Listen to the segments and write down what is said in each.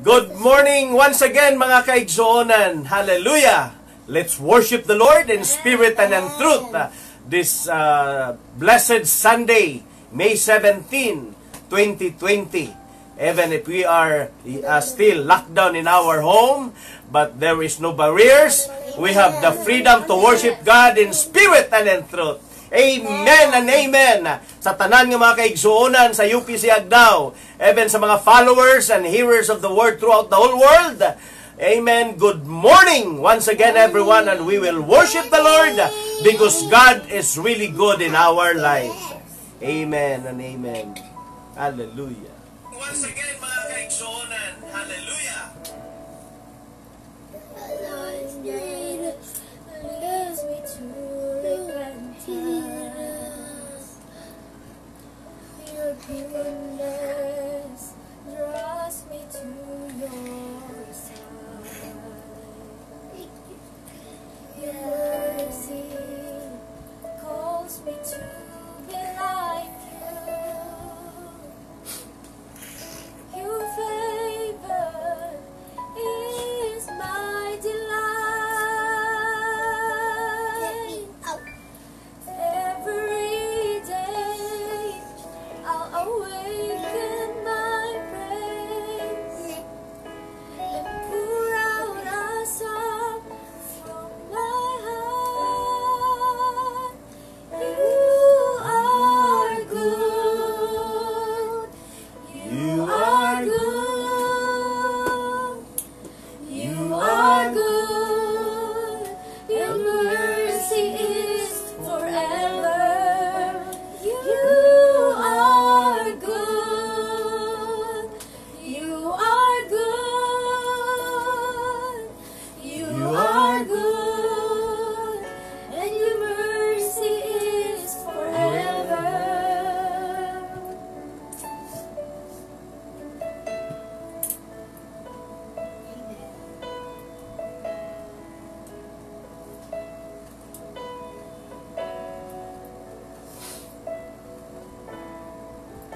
Good morning once again mga kaigsoonan. Hallelujah! Let's worship the Lord in spirit and in truth uh, this uh, blessed Sunday, May 17, 2020. Even if we are uh, still locked down in our home, but there is no barriers, we have the freedom to worship God in spirit and in truth. Amen and amen. Sa tanan ng mga kaigsuonan sa UPC Agdao, even sa mga followers and hearers of the word throughout the whole world. Amen. Good morning once again everyone and we will worship the Lord because God is really good in our life. Amen and amen. Hallelujah. Once again mga kaigsuonan, hallelujah. Leads me to repentance. Your goodness draws me to your side. Your mercy calls me to be like you. Your favor is my delight.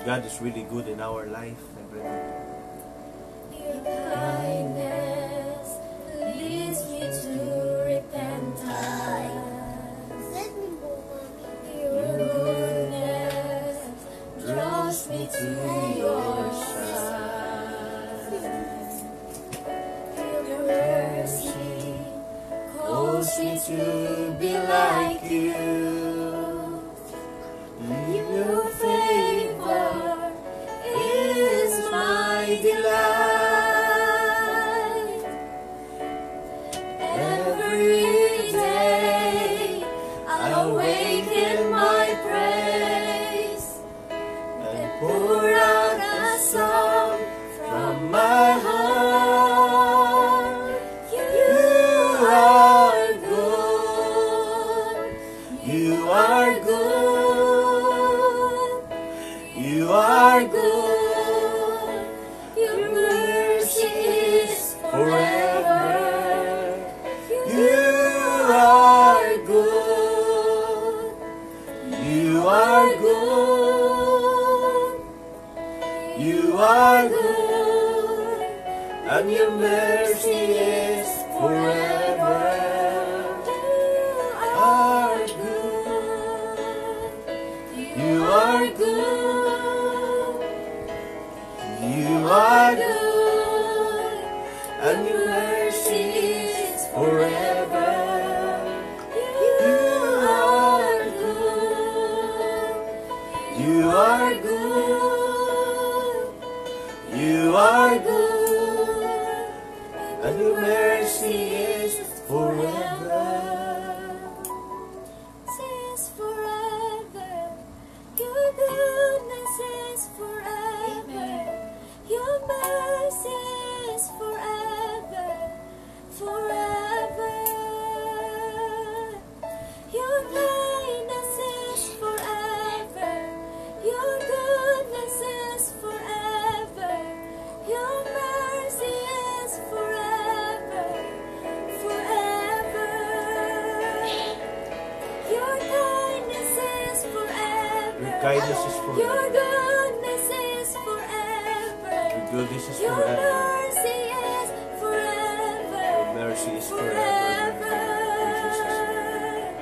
God is really good in our life. Goodness is forever. Your mercy is forever. Forever. Your kindness is forever. Your goodness is forever. Your kindness is forever. Your goodness is forever. Your goodness is forever. mercy mercy is forever. In Jesus' name.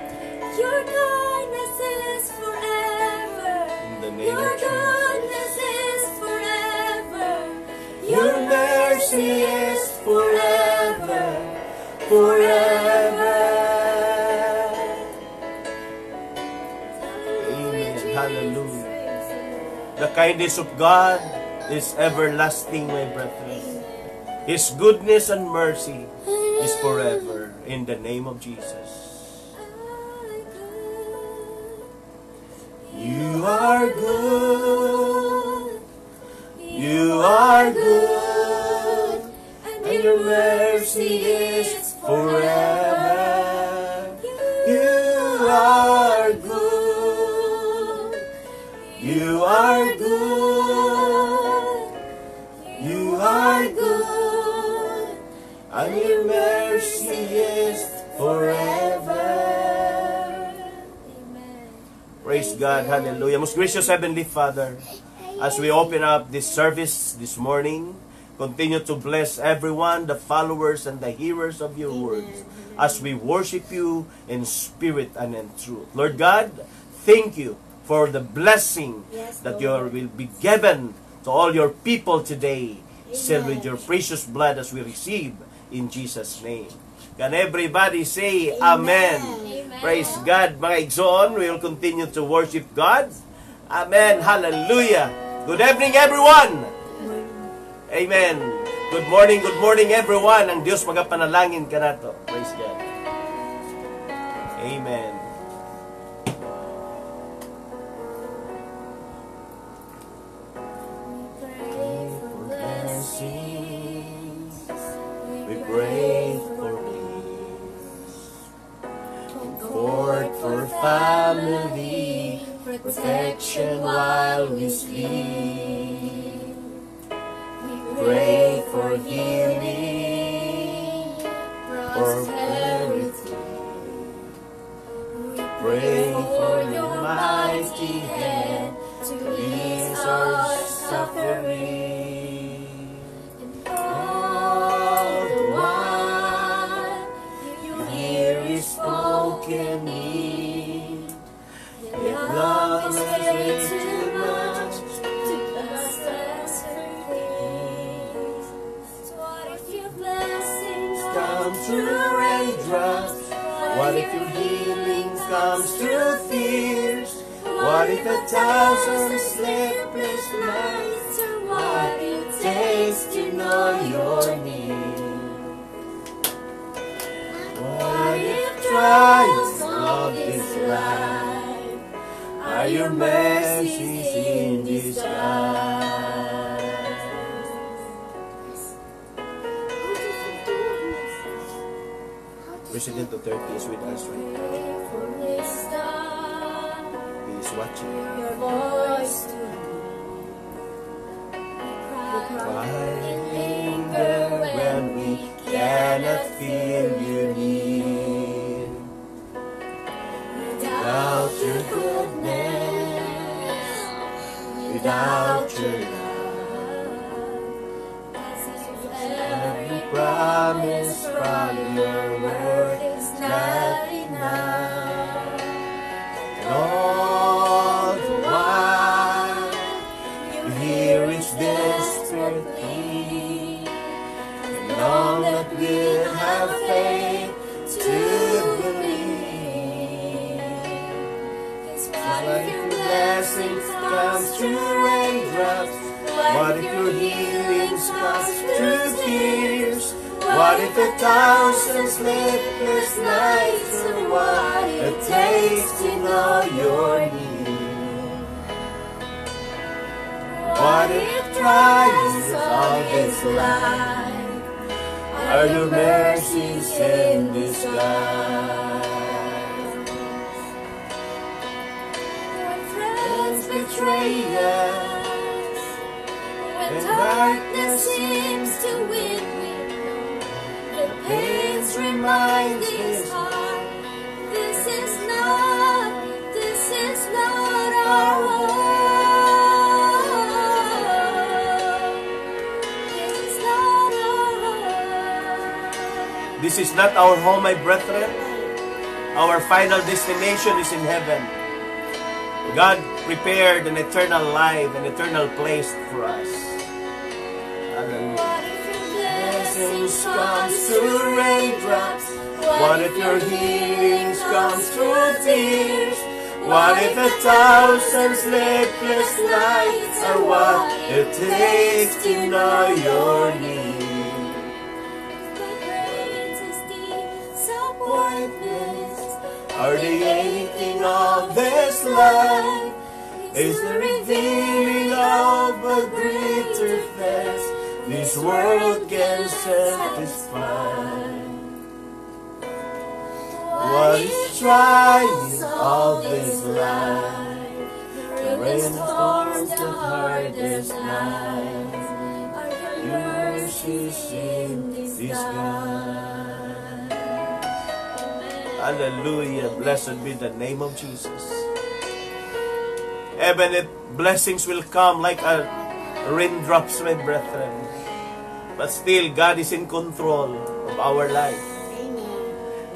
Your kindness is forever. In the name Your of goodness is forever. Your mercy is forever, forever. Kindness of God is everlasting, my brethren. His goodness and mercy is forever. In the name of Jesus. You are good. You are good. And your mercy is forever. You are good. You are good. And your mercy is forever. Praise God. Hallelujah. Most gracious Heavenly Father, as we open up this service this morning, continue to bless everyone, the followers and the hearers of your words, as we worship you in spirit and in truth. Lord God, thank you for the blessing Yes, that you will be given to all your people today, sealed with your precious blood as we receive in Jesus' name. Can everybody say Amen? Amen. Praise God, mga igsoon. We will continue to worship God. Amen. Hallelujah. Good evening, everyone. Amen. Good morning, good morning, everyone. Ang Diyos magapanalangin ka na to. Praise God. Amen. Your mercies in disguise? Not our home. My brethren. Our final destination is in heaven. God prepared an eternal life, an eternal place for us. Hallelujah. What if your blessings come through raindrops? What if your healings come through tears? What if a thousand sleepless nights are what it takes to know your need? Life? Is the revealing of a greater thirst this world can satisfy? What is trials of this life? The rain storms, the hardest nights. Your mercies in disguise. Hallelujah. Blessed be the name of Jesus. If blessings will come like a raindrops, my brethren. But still, God is in control of our life.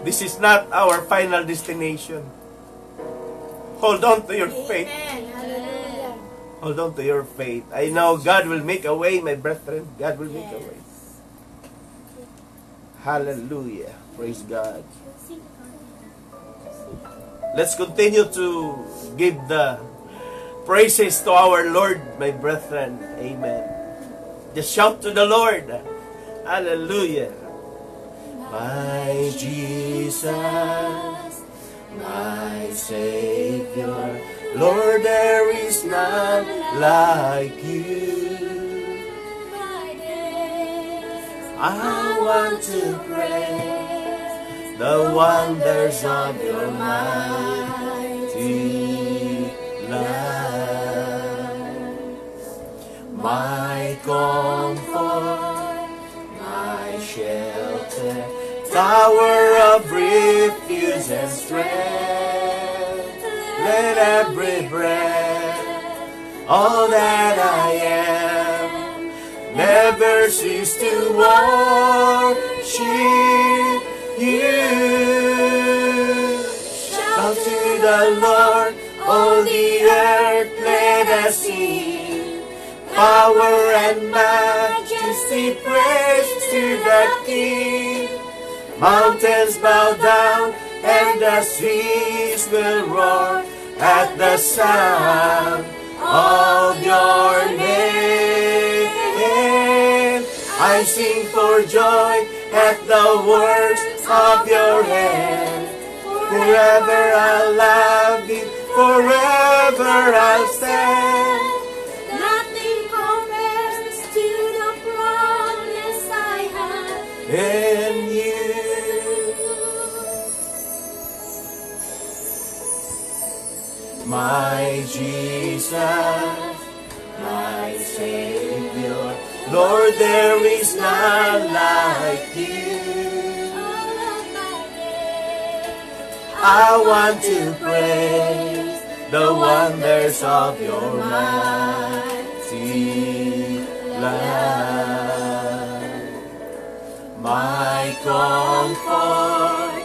This is not our final destination. Hold on to your faith. Hold on to your faith. I know God will make a way, my brethren. God will make a way. Hallelujah. Praise God. Let's continue to give the praises to our Lord, my brethren. Amen. Just shout to the Lord. Hallelujah. My Jesus, my Savior, Lord, there is none like you. I want to praise the wonders of your mighty My comfort, my shelter, tower of refuge and strength. Let every breath, all that I am, never cease to worship you. Shout to the Lord, all the earth, let us sing. Power and majesty, praise to the King. Mountains bow down and the seas will roar at the sound of your name. I sing for joy at the works of your hand. Forever I'll love you, forever I'll stand. In you. My Jesus, my Savior, Lord, there is none like you. I want to praise the wonders of your mighty love. My comfort,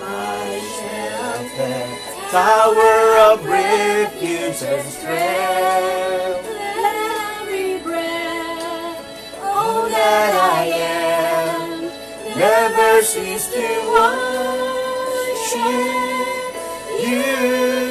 my shelter, tower of refuge and strength. Let every breath, All that I am, never cease to worship you.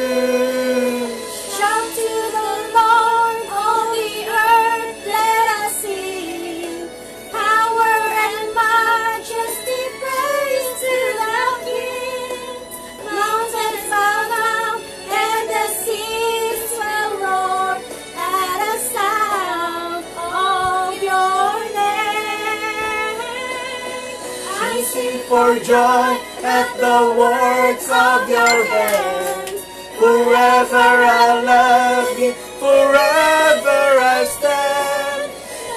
For joy at the works of your hands. Forever I love you, forever I stand.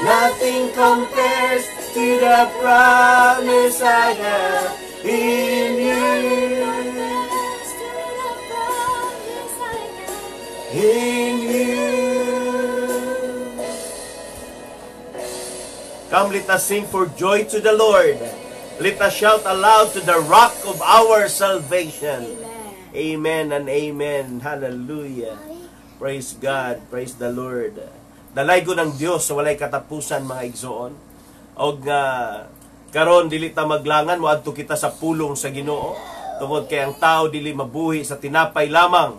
Nothing compares to the promise I have in you. In you. Come, let us sing for joy to the Lord. Let us shout aloud to the rock of our salvation. Amen. Amen and amen. Hallelujah. Praise God. Praise the Lord. Dalay ko ng Dios sa walay katapusan mga igsoon. Og nga karon dili ta maglangan mo adto kita sa pulong sa Ginoo. Tungod kay ang tao dili mabuhi sa tinapay lamang.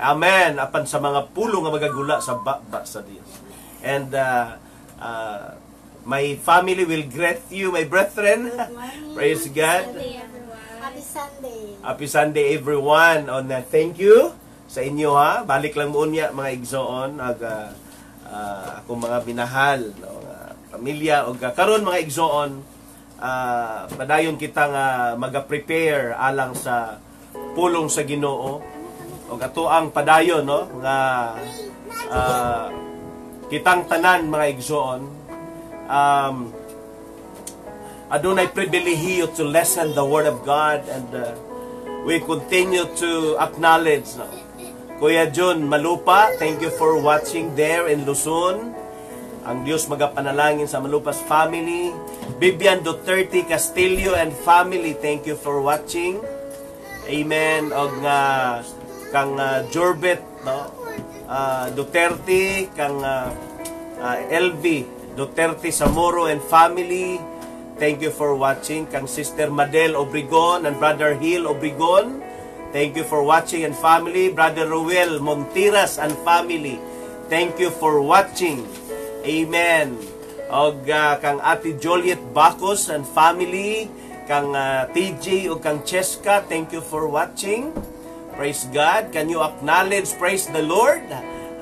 Amen. Apan sa mga pulong nga magagula sa baba sa Dios. And uh, uh, my family will greet you, my brethren. Praise God. Sunday, everyone. Happy Sunday. Happy Sunday everyone. On uh, thank you sa inyo ha. Balik lang mo niya mga igsoon ag uh, uh, akong mga binahal no nga pamilya og uh, karon mga igsoon uh, padayon kita nga maga-prepare alang sa pulong sa Ginoo og ato ang padayon no nga uh, kitang tanan mga igsoon um, adunay pribilehiyo to listen the word of God and uh, we continue to acknowledge no? Kuya John Malupa, thank you for watching there in Luzon. Ang Diyos magapanalangin sa Malupas family. Bibian Duterte Castillo and family, thank you for watching. Amen. Og nga kang uh, Jorbet no? Ah, Duterte, kang uh, uh, LV Duterte Samoro and family. Thank you for watching. Kang Sister Madel Obregon and Brother Hill Obregon. Thank you for watching and family. Brother Ruel Montiras and family. Thank you for watching. Amen. Og uh, kang Ate Joliet Bacos and family. Kang uh, TJ o kang Cheska, thank you for watching. Praise God. Can you acknowledge, praise the Lord?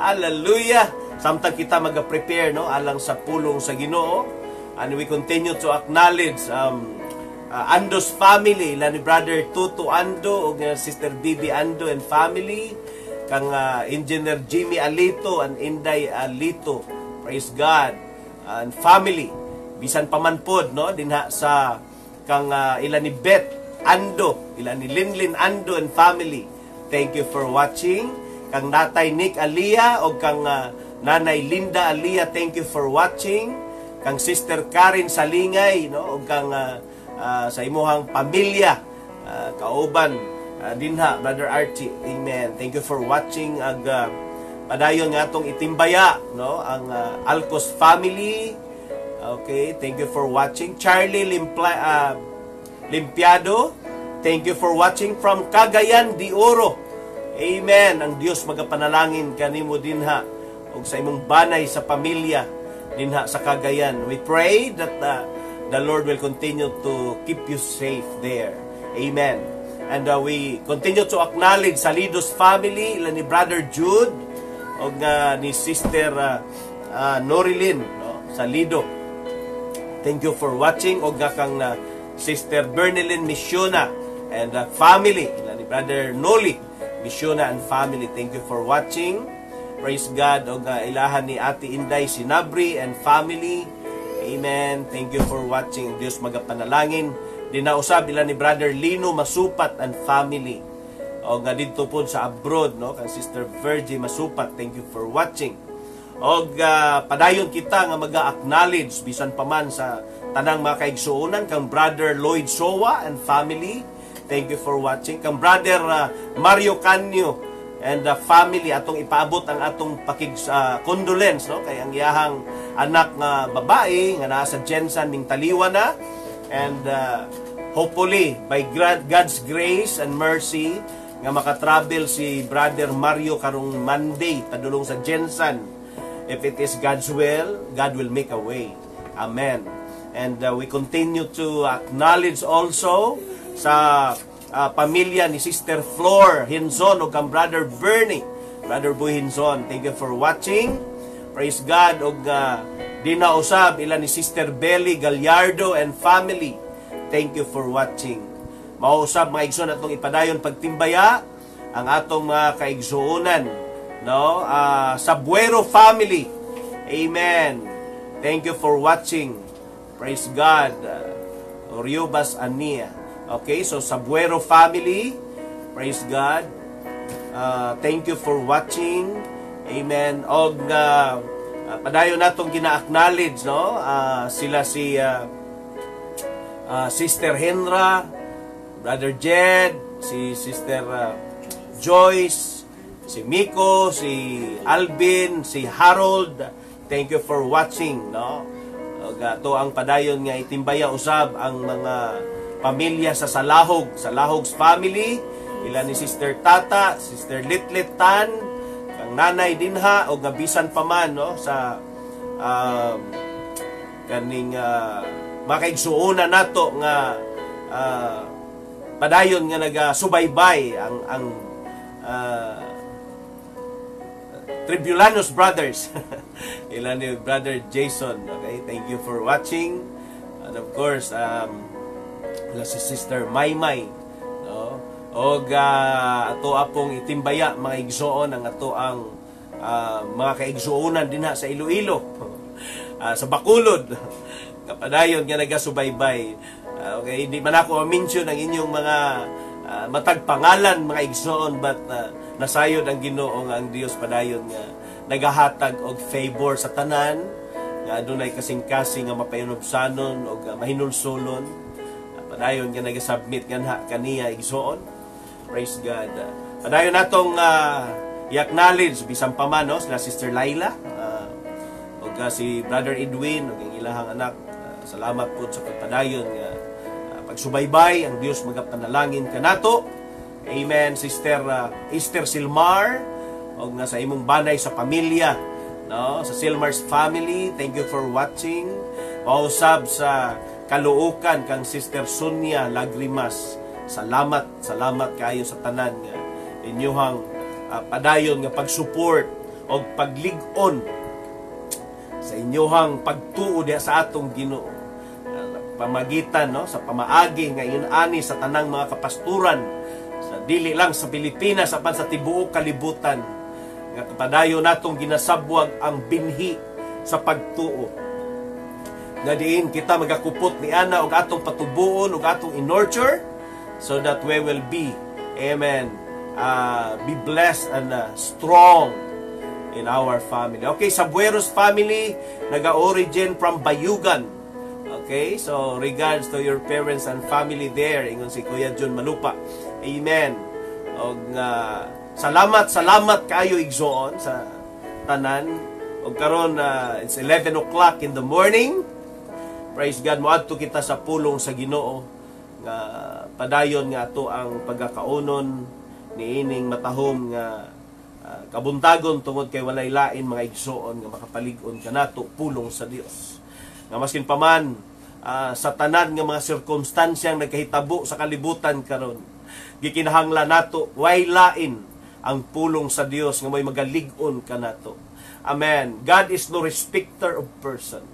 Hallelujah. Samtang kita mag-prepare no alang sa pulong sa Ginoo. And we continue to acknowledge um, uh, Ando's family, la ni brother Tuto Ando ug uh, sister Bibi Ando and family, kang uh, engineer Jimmy Alito and Inday Alito. Praise God. And family, bisan pa man pod no dinha sa kang uh, ila ni Beth Ando, ila ni Linlin Ando and family. Thank you for watching. Kang Natay Nick Alia o kang uh, Nanay Linda Alia, thank you for watching. Kang Sister Karen Salingay, no, o kang uh, uh, sa imuhang pamilya, uh, kauban, uh, dinha, Brother Archie. Amen. Thank you for watching ag uh, padayon nga atong itimbaya, no, ang uh, Alcos family. Okay, thank you for watching. Charlie Limpla, uh, Limpiado, thank you for watching from Cagayan de Oro. Amen. Ang Dios magapanalangin kanimo dinha ug sa imong banay sa pamilya dinha sa Cagayan. We pray that uh, the Lord will continue to keep you safe there. Amen. And uh, we continue to acknowledge Salidos family, ila ni Brother Jude o uh, ni Sister uh, uh, Norilyn no? Salido. Thank you for watching o nga kang uh, Sister Bernilyn Missiona and uh, family, ila ni Brother Noli Missiona and family. Thank you for watching. Praise God o nga ilahan ni Ate Inday Sinabri and family. Amen. Thank you for watching. Diyos magapanalangin. Dinausab ila ni Brother Lino Masupat and family. O nga dito po sa abroad, no? Kang Sister Virgie Masupat. Thank you for watching. O uh, padayon kita nga mag-acknowledge bisan pa man sa tanang mga kaigsuunan kang Brother Lloyd Sowa and family. Thank you for watching. Kang Brother uh, Mario Canyo and the family atong ipaabot ang atong pakig uh, condolence no? Kay ang iyahang anak nga babae nga naa sa Jensen ning taliwa na. And uh, hopefully by God's grace and mercy nga makatravel si brother Mario karong Monday padulong sa Jensen. If it is God's will God will make a way. Amen. And uh, we continue to acknowledge also sa uh, pamilya ni Sister Flor Hinzon o kang Brother Bernie. Brother Boy Hinzon, thank you for watching. Praise God. O uh, dinausab ila ni Sister Belly Gallardo and family. Thank you for watching. Mausab mga igsoon atong ipadayon pagtimbaya ang atong mga kaigsuunan no uh, Sabuero family amen thank you for watching praise God uh, Oriobas Ania Okay, so Sabuero family, praise God. Uh, thank you for watching. Amen. Og uh, uh, padayon natong gina-acknowledge no, uh, sila si uh, ah, Sister Henra, Brother Jed, si Sister ah, Joyce, si Miko, si Alvin, si Harold. Thank you for watching, no? Og ato ang padayon nga itimbaya usab ang mga pamilya sa Salahog, Salahog's family, ila ni Sister Tata, Sister Litlit Tan, kang nanay dinha o nga bisan pa man no sa um, kaning uh, makaigsuuna nato nga ah, padayon nga nagasubaybay ang ang ah, Tribulanos Brothers. Ilan ni Brother Jason. Okay, thank you for watching. And of course, um, wala si Sister Maymay. No? O ato apong itimbaya mga igsoon ang ato ang ah, mga kaigsuonan din ha sa Iloilo. Ah, sa Bakulod. Kapadayon nga nagasubaybay. Ah, okay, hindi man ako mention ang inyong mga ah, matag pangalan mga igsoon but ah, nasayod ang Ginoo nga ang Dios padayon nga nagahatag og favor sa tanan nga adunay kasing-kasing nga mapayunobsanon og ah, mahinulsolon Ah, padayon nga nagasubmit nga kaniya igsoon. Praise God. Padayon natong uh, i-acknowledge bisan pa man sila Sister Laila ah, og ah, si Brother Edwin ug ang ilahang anak. Ah, salamat po sa pagpadayon nga ah, pagsubaybay. Ang Dios magapanalangin kanato Amen Sister ah, Esther Silmar og nasa imong banay sa pamilya no? Sa Silmar's family thank you for watching. Pausab sa kaluukan kang Sister Sonia Lagrimas. Salamat salamat kayo sa tanan nga inyuhang ah, padayon nga pag-support og paglig-on sa inyohang pagtuo diha sa atong Ginoo. Uh, pamagitan no sa pamaagi nga ani sa tanang mga kapasturan sa dili lang sa Pilipinas apan sa tibuok kalibutan. Nga kapadayo natong ginasabwag ang binhi sa pagtuo nga diin kita magakupot ni ana og atong patubuon og atong in-nurture so that we will be amen uh, be blessed and uh, strong in our family. Okay, Sabueros family, naga-origin from Bayugan. Okay, so regards to your parents and family there, ingon si Kuya John Malupa. Amen. Og nga salamat, salamat kayo igsoon sa tanan. Og karon na it's 11 o'clock in the morning. Praise God, moadto kita sa pulong sa Ginoo nga padayon nga ato ang pagkakaunon niining matahom nga ah, kabuntagon tungod kay walay lain mga igsoon nga makapalig-on kanato pulong sa Dios. Nga maskin pa man ah, sa tanan nga mga sirkumstansyang nagkahitabo sa kalibutan karon gikinahanglan nato way lain ang pulong sa Dios nga may magalig-on kanato. Amen. God is no respecter of person.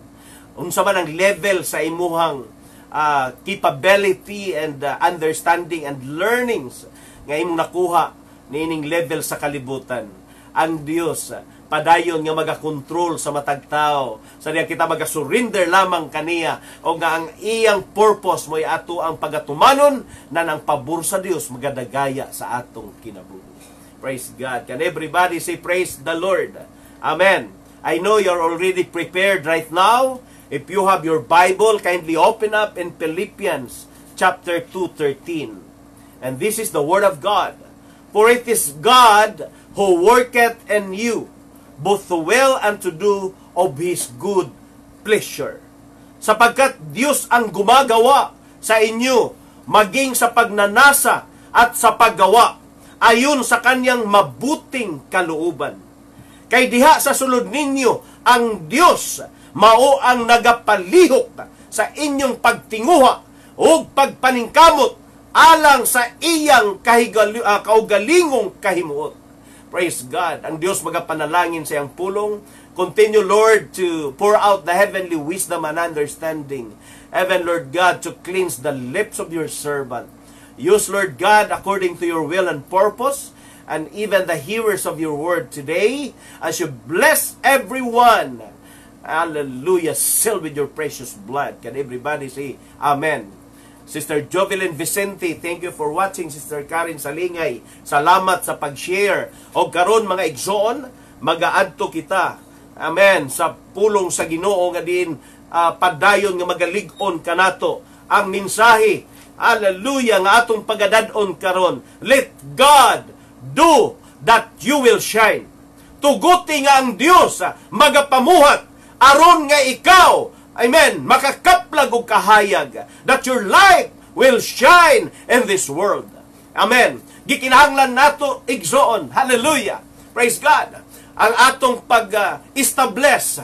Unsa man ang level sa imuhang ah, capability and ah, understanding and learnings nga imong nakuha niining level sa kalibutan. Ang Dios padayon nga magakontrol sa matag tao. Sa diya kita magasurrender lamang kaniya o nga ang iyang purpose mo ato ang pagatumanon na ng pabor sa Dios magadagaya sa atong kinabuhi. Praise God. Can everybody say praise the Lord? Amen. I know you're already prepared right now. If you have your Bible, kindly open up in Philippians chapter 2:13. And this is the word of God. For it is God who worketh in you both to will and to do of His good pleasure. Sapagkat Diyos ang gumagawa sa inyo maging sa pagnanasa at sa paggawa ayon sa kanyang mabuting kalooban. Kay diha sa sulod ninyo ang Dios mao ang nagapalihok sa inyong pagtinguha o pagpaningkamot alang sa iyang kahigali, ah, kaugalingong kahimuot. Praise God. Ang Diyos magapanalangin sa iyang pulong. Continue, Lord, to pour out the heavenly wisdom and understanding. Heaven, Lord God, to cleanse the lips of your servant. Use, Lord God, according to your will and purpose, and even the hearers of your word today, as you bless everyone. Hallelujah. Seal with your precious blood. Can everybody say, Amen. Sister Jovelyn Vicente, thank you for watching. Sister Karen Salingay, salamat sa pag-share. O karon mga igsoon, magaadto kita. Amen. Sa pulong sa Ginoo nga din ah, padayon nga magalig-on kanato ang mensahe. Hallelujah nga atong pagadadon karon. Let God do that you will shine. Tuguti nga ang Dios ah, magapamuhat aron nga ikaw Amen. Makakaplag og kahayag that your light will shine in this world. Amen. Gikinahanglan nato igsoon. Hallelujah. Praise God. Ang atong pag-establish.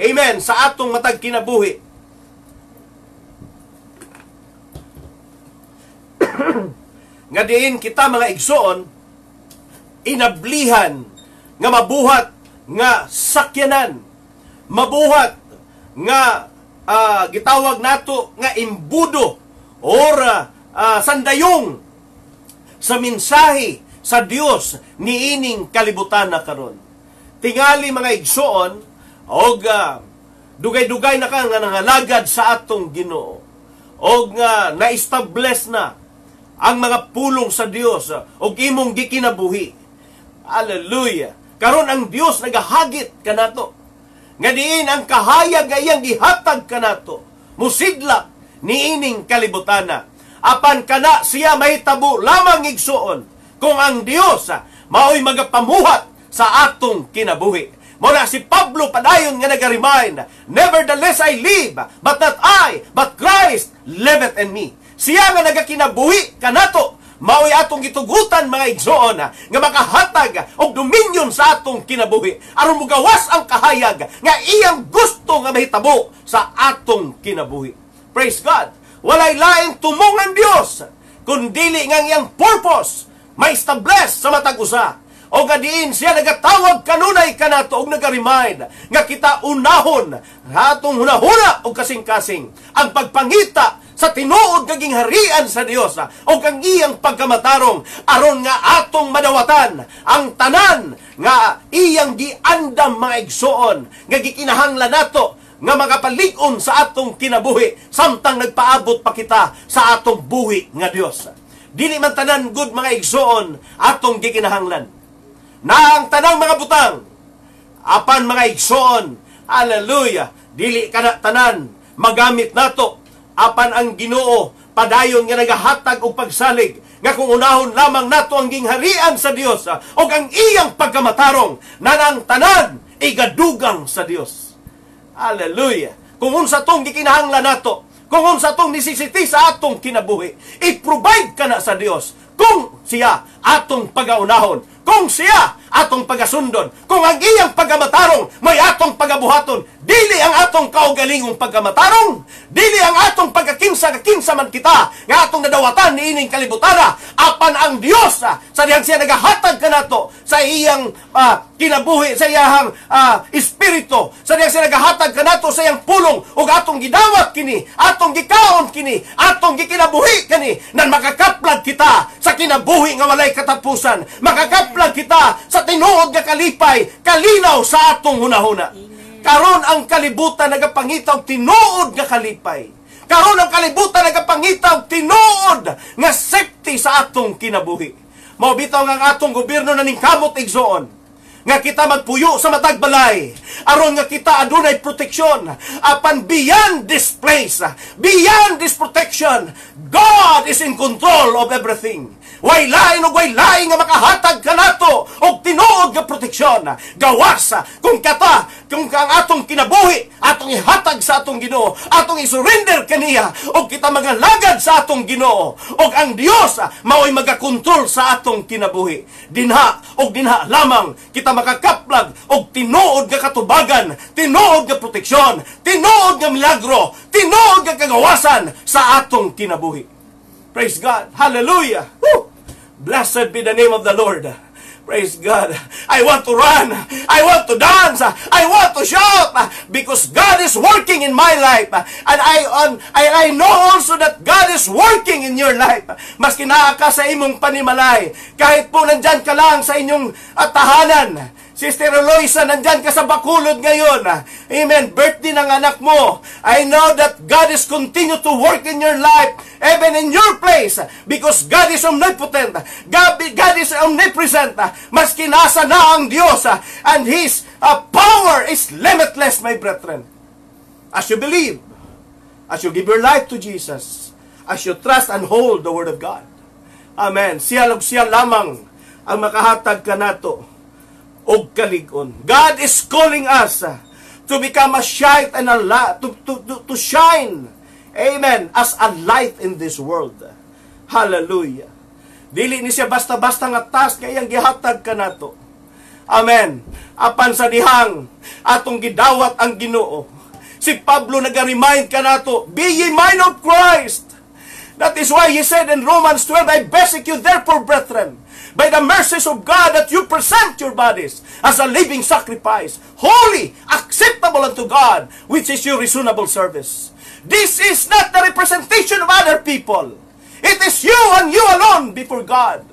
Amen. Sa atong matag kinabuhi. nga diin kita mga igsoon inablihan nga mabuhat nga sakyanan mabuhat nga ah, gitawag nato nga imbudo or ah, sandayong sa mensahe sa Dios niining kalibutan na karon. Tingali mga igsoon og ah, dugay-dugay na ka nga nangalagad sa atong Ginoo. Og nga na-establish na ang mga pulong sa Dios og imong gikinabuhi. Hallelujah. Karon ang Dios nagahagit kanato nga diin ang kahayag nga iyang gihatag kanato musidlak niining kalibutana. Apan kana siya mahitabo lamang igsuon. Kung ang Dios ah, maoy magapamuhat sa atong kinabuhi. Mo na si Pablo padayon nga nag-remind nevertheless I live but not I but Christ liveth in me. Siya nga nagakinabuhi kanato Mao'y atong gitugutan mga igsoon nga makahatag og dominion sa atong kinabuhi aron mugawas ang kahayag nga iyang gusto nga mahitabo sa atong kinabuhi. Praise God. Walay laing tumong ang Dios kundili nga iyang purpose may establish sa matag usa. O nga diin siya nagatawag kanunay kanato og nag-remind nga kita unahon atong hunahuna og kasing-kasing ang pagpangita sa tinuod nga gingharian sa Dios o kang iyang pagkamatarong aron nga atong madawatan ang tanan nga iyang giandam mga igsoon nga gikinahanglan nato nga magapalig-on sa atong kinabuhi samtang nagpaabot pa kita sa atong buhi nga Dios. Dili man tanan good mga igsoon atong gikinahanglan. Na ang tanang mga butang apan mga igsoon, hallelujah, dili kana tanan magamit nato apan ang Ginoo padayon nga nagahatag og pagsalig nga kung unahon lamang nato ang gingharian sa Dios ah, og ang iyang pagkamatarong nanang tanan igadugang sa Dios. Hallelujah. Kung unsa tong gikinahanglan nato, kung unsa tong nisisiti sa atong kinabuhi, i-provide ka na sa Dios kung siya atong pagaunahon, kung siya atong pagasundon, kung ang iyang pagamatarong may atong pagabuhaton, dili ang atong kaugalingong pagamatarong, dili ang atong pagkakinsa kakinsa man kita, nga atong nadawatan ni ining kalibutana, apan ang Dios ah, sa diyang siya nagahatag kanato sa iyang ah, kinabuhi, sa iyang ah, espiritu, sa diyang siya nagahatag kanato sa iyang pulong, ug atong gidawat kini, atong gikaon kini, atong gikinabuhi kini, nan makakaplag kita sa kinabuhi nga walay katapusan, makakaplag kita sa tinuod nga kalipay, kalinaw sa atong hunahuna. Karon ang kalibutan nagapangita og tinuod nga kalipay. Karon ang kalibutan nagapangita og tinuod nga safety sa atong kinabuhi. Mao bitaw nga atong gobyerno na kamot igsoon nga kita magpuyo sa matag balay aron nga kita adunay proteksyon apan beyond this place beyond this protection God is in control of everything way lain ug way lain nga makahatag kanato og tinuod nga proteksyon. Gawas kung kata kung kang atong kinabuhi atong ihatag sa atong Ginoo atong isurrender kaniya og kita magalagad sa atong Ginoo og ang Dios mao'y magakontrol sa atong kinabuhi. Dinha og dinha lamang kita makakaplag og tinuod nga katubagan tinuod nga proteksyon tinuod nga milagro tinuod nga kagawasan sa atong kinabuhi praise God hallelujah Woo! blessed be the name of the Lord Praise God. I want to run. I want to dance. I want to shout because God is working in my life. And I on I, I know also that God is working in your life. Maski naa ka sa imong panimalay, kahit po nandyan ka lang sa inyong tahanan, Sister Eloisa, nandyan ka sa Bakulod ngayon. Amen. Birthday ng anak mo. I know that God is continue to work in your life, even in your place, because God is omnipotent. God, God is omnipresent. Maski nasa na ang Diyos, and His uh, power is limitless, my brethren. As you believe, as you give your life to Jesus, as you trust and hold the Word of God. Amen. Siya siya lamang ang makahatag kanato og kaligon. God is calling us to become a light and a light, to, to, to, to shine, amen, as a light in this world. Hallelujah. Dili ni siya basta-basta nga task nga iyang gihatag kanato. Amen. Apan sa dihang atong gidawat ang Ginoo. Si Pablo nag-remind kanato, be ye mind of Christ. That is why he said in Romans 12, I beseech you therefore, brethren, by the mercies of God, that you present your bodies as a living sacrifice, holy, acceptable unto God, which is your reasonable service. This is not the representation of other people. It is you and you alone before God.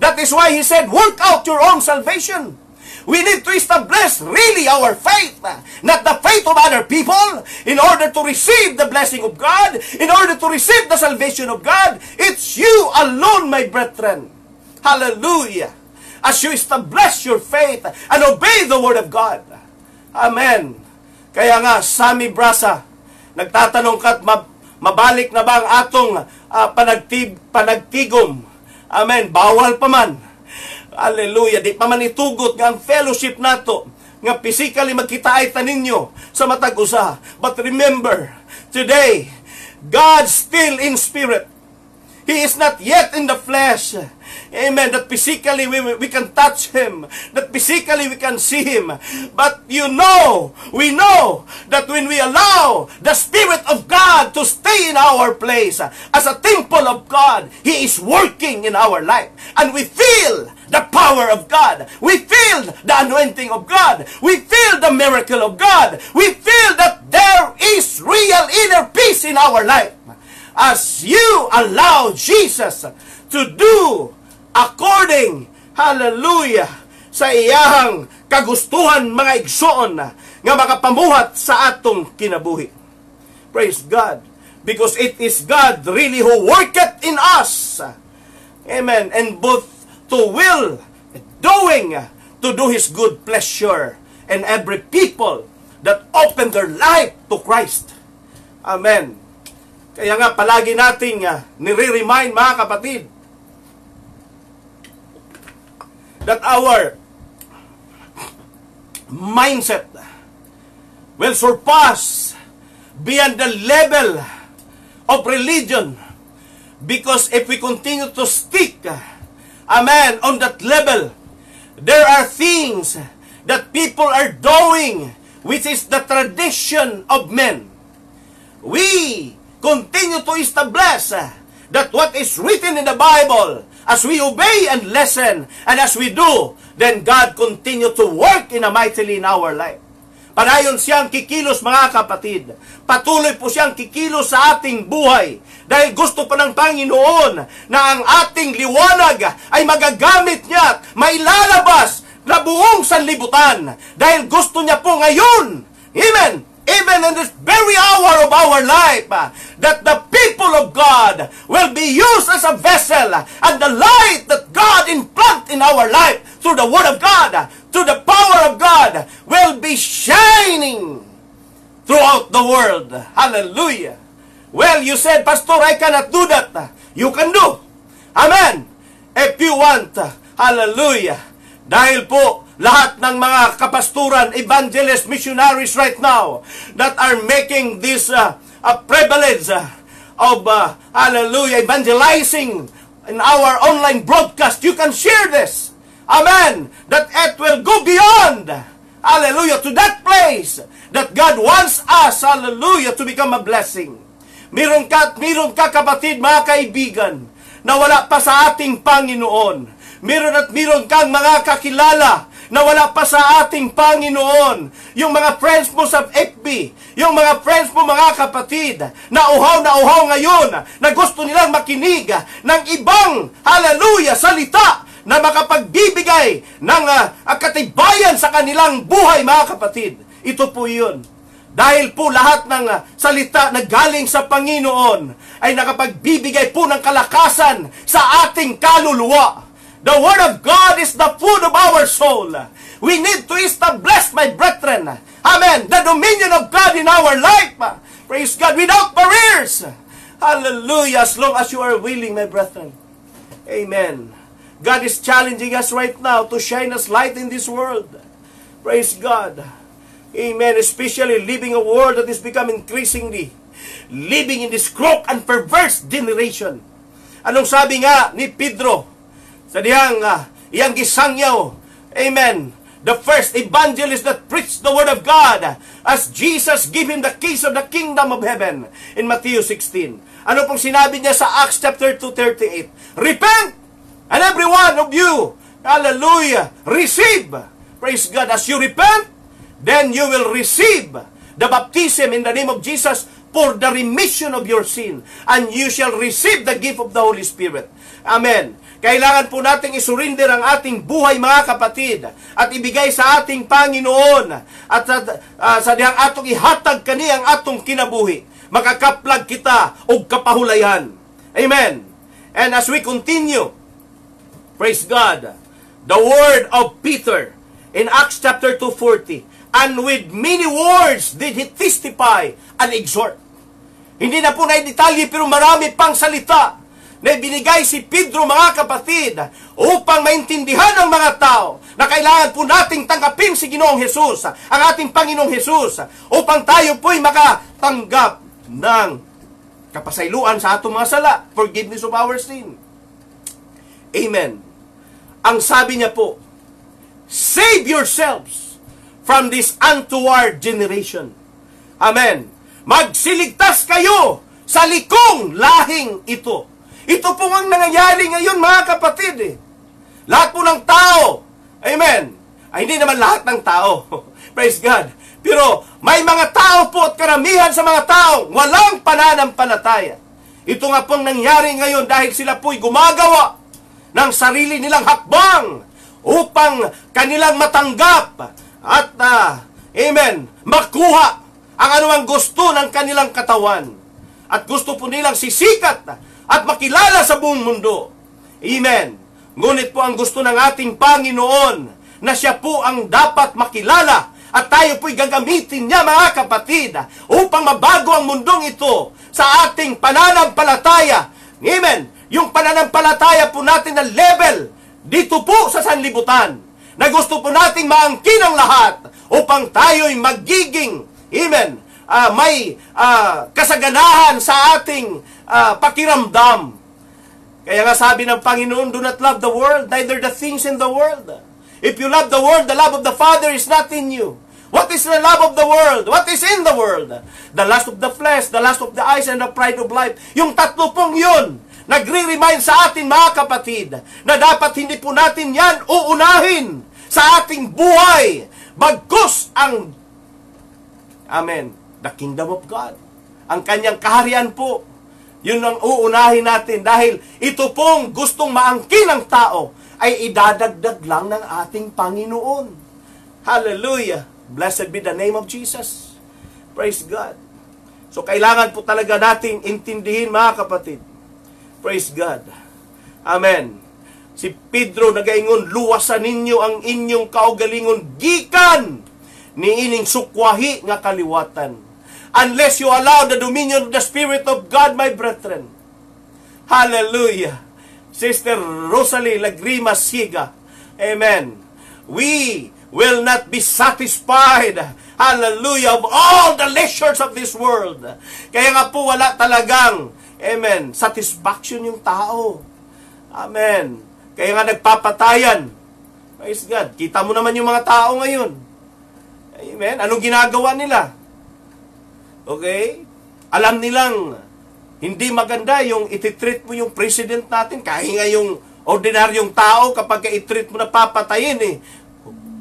That is why he said, work out your own salvation. We need to establish really our faith, not the faith of other people, in order to receive the blessing of God, in order to receive the salvation of God. It's you alone, my brethren. Hallelujah. As you establish your faith and obey the Word of God. Amen. Kaya nga, Sami Brasa, nagtatanong ka't mabalik na ba ang atong uh, panagtib, panagtigom? Amen. Bawal pa man. Hallelujah. Di pa man itugot nga ang fellowship nato nga physically magkita ay taninyo sa matag usa. But remember, today, God still in spirit. He is not yet in the flesh. Amen. That physically we, we can touch Him. That physically we can see Him. But you know, we know that when we allow the Spirit of God to stay in our place as a temple of God, He is working in our life. And we feel the power of God. We feel the anointing of God. We feel the miracle of God. We feel that there is real inner peace in our life as you allow Jesus to do according, hallelujah, sa iyahang kagustuhan mga igsoon nga makapamuhat sa atong kinabuhi. Praise God. Because it is God really who worketh in us. Amen. And both to will, doing, to do His good pleasure. And every people that open their life to Christ. Amen. Kaya nga palagi nating uh, nire-remind mga kapatid that our mindset will surpass beyond the level of religion. Because if we continue to stick amen on that level there are things that people are doing which is the tradition of men. We continue to establish that what is written in the Bible, as we obey and listen, and as we do, then God continue to work in a mightily in our life. Panayon siyang kikilos mga kapatid. Patuloy po siyang kikilos sa ating buhay. Dahil gusto pa ng Panginoon na ang ating liwanag ay magagamit niya at mailalabas na buong sanlibutan. Dahil gusto niya po ngayon, Amen, even in this very hour of our life, uh, that the people of God will be used as a vessel, and the light that God implant in our life through the Word of God, through the power of God, will be shining throughout the world. Hallelujah. Well, you said, Pastor, I cannot do that. You can do. Amen. If you want, hallelujah. Dahil po, lahat ng mga kapasturan, evangelists, missionaries right now that are making this uh, a privilege uh, of, uh, hallelujah, evangelizing in our online broadcast. You can share this. Amen. That it will go beyond, hallelujah, to that place that God wants us, hallelujah, to become a blessing. Meron ka meron ka kapatid, mga kaibigan, na wala pa sa ating Panginoon. Meron at meron kang mga kakilala na wala pa sa ating Panginoon. Yung mga friends mo sa FB, yung mga friends mo mga kapatid, na uhaw na uhaw ngayon, na gusto nilang makinig ng ibang, hallelujah, salita na makapagbibigay ng uh, katibayan sa kanilang buhay mga kapatid. Ito po yun. Dahil po lahat ng uh, salita na galing sa Panginoon ay nakapagbibigay po ng kalakasan sa ating kaluluwa. The Word of God is the food of our soul. We need to establish, my brethren, Amen, the dominion of God in our life. Praise God, without barriers. Hallelujah, as long as you are willing, my brethren. Amen. God is challenging us right now to shine as light in this world. Praise God. Amen. Especially living a world that is becoming increasingly living in this crooked and perverse generation. Anong sabi nga ni Pedro sa diyang uh, iyang gisangyaw? Amen. The first evangelist that preached the word of God as Jesus gave him the keys of the kingdom of heaven in Matthew 16. Ano pong sinabi niya sa Acts chapter 2:38? Repent and every one of you, hallelujah, receive. Praise God as you repent, then you will receive the baptism in the name of Jesus for the remission of your sin, and you shall receive the gift of the Holy Spirit. Amen. Kailangan po nating isurinder ang ating buhay mga kapatid at ibigay sa ating Panginoon at sa, uh, sa dihang atong ihatag kani ang atong kinabuhi. Makakaplag kita og kapahulayan. Amen. And as we continue, praise God, the word of Peter in Acts chapter 2:40, and with many words did he testify and exhort. Hindi na po na detalye pero marami pang salita na binigay si Pedro mga kapatid upang maintindihan ng mga tao na kailangan po nating tanggapin si Ginoong Hesus, ang ating Panginoong Hesus, upang tayo po'y makatanggap ng kapasayluan sa atong mga sala, forgiveness of our sin. Amen. Ang sabi niya po, Save yourselves from this untoward generation. Amen. Magsiligtas kayo sa likong lahing ito. Ito po ang nangyayari ngayon mga kapatid eh. Lahat po ng tao, amen, ay hindi naman lahat ng tao, praise God. Pero may mga tao po at karamihan sa mga tao, walang pananampalataya. Ito nga pong nangyari ngayon dahil sila po'y gumagawa ng sarili nilang hakbang upang kanilang matanggap at, uh, amen, makuha ang anumang gusto ng kanilang katawan. At gusto po nilang sisikat at makilala sa buong mundo. Amen. Ngunit po ang gusto ng ating Panginoon na siya po ang dapat makilala at tayo po'y gagamitin niya mga kapatid upang mabago ang mundong ito sa ating pananampalataya. Amen. Yung pananampalataya po natin na level dito po sa sanlibutan na gusto po nating maangkin ang lahat upang tayo'y magiging, amen, uh, may uh, kasaganahan sa ating uh, pakiramdam. Kaya nga sabi ng Panginoon, do not love the world, neither the things in the world. If you love the world, the love of the Father is not in you. What is the love of the world? What is in the world? The lust of the flesh, the lust of the eyes, and the pride of life. Yung tatlo pong yun, nagre-remind sa atin mga kapatid, na dapat hindi po natin yan uunahin sa ating buhay. Bagkus ang, Amen, the kingdom of God. Ang kanyang kaharian po. Yun ang uunahin natin dahil ito pong gustong maangkin ng tao ay idadagdag lang ng ating Panginoon. Hallelujah! Blessed be the name of Jesus. Praise God. So kailangan po talaga nating intindihin mga kapatid. Praise God. Amen. Si Pedro nagaingon, luwasan ninyo ang inyong kaugalingon gikan ni ining sukwahi nga kaliwatan unless you allow the dominion of the Spirit of God, my brethren. Hallelujah. Sister Rosalie Lagrima Siga. Amen. We will not be satisfied, hallelujah, of all the leisures of this world. Kaya nga po wala talagang, amen, satisfaction yung tao. Amen. Kaya nga nagpapatayan. Praise God. Kita mo naman yung mga tao ngayon. Amen. Anong ginagawa nila? Okay? Alam nilang hindi maganda yung ititreat mo yung president natin. Kahit nga yung ordinaryong tao, kapag itreat mo na papatayin eh,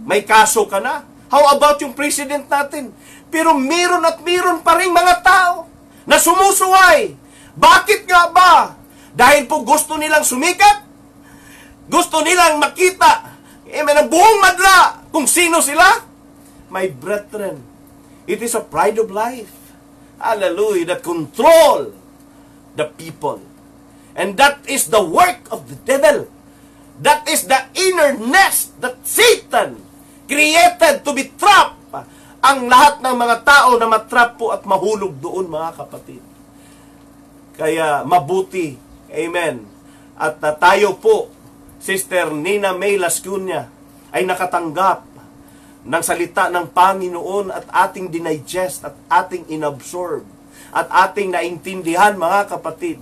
may kaso ka na. How about yung president natin? Pero meron at meron pa rin mga tao na sumusuway. Bakit nga ba? Dahil po gusto nilang sumikat? Gusto nilang makita eh, may buong madla kung sino sila? My brethren, it is a pride of life. Hallelujah, that control the people. And that is the work of the devil. That is the inner nest that Satan created to be trapped ang lahat ng mga tao na matrap po at mahulog doon mga kapatid. Kaya mabuti, amen. At uh, tayo po, Sister Nina May Lascuna, ay nakatanggap ng salita ng Panginoon at ating dinigest at ating inabsorb at ating naintindihan mga kapatid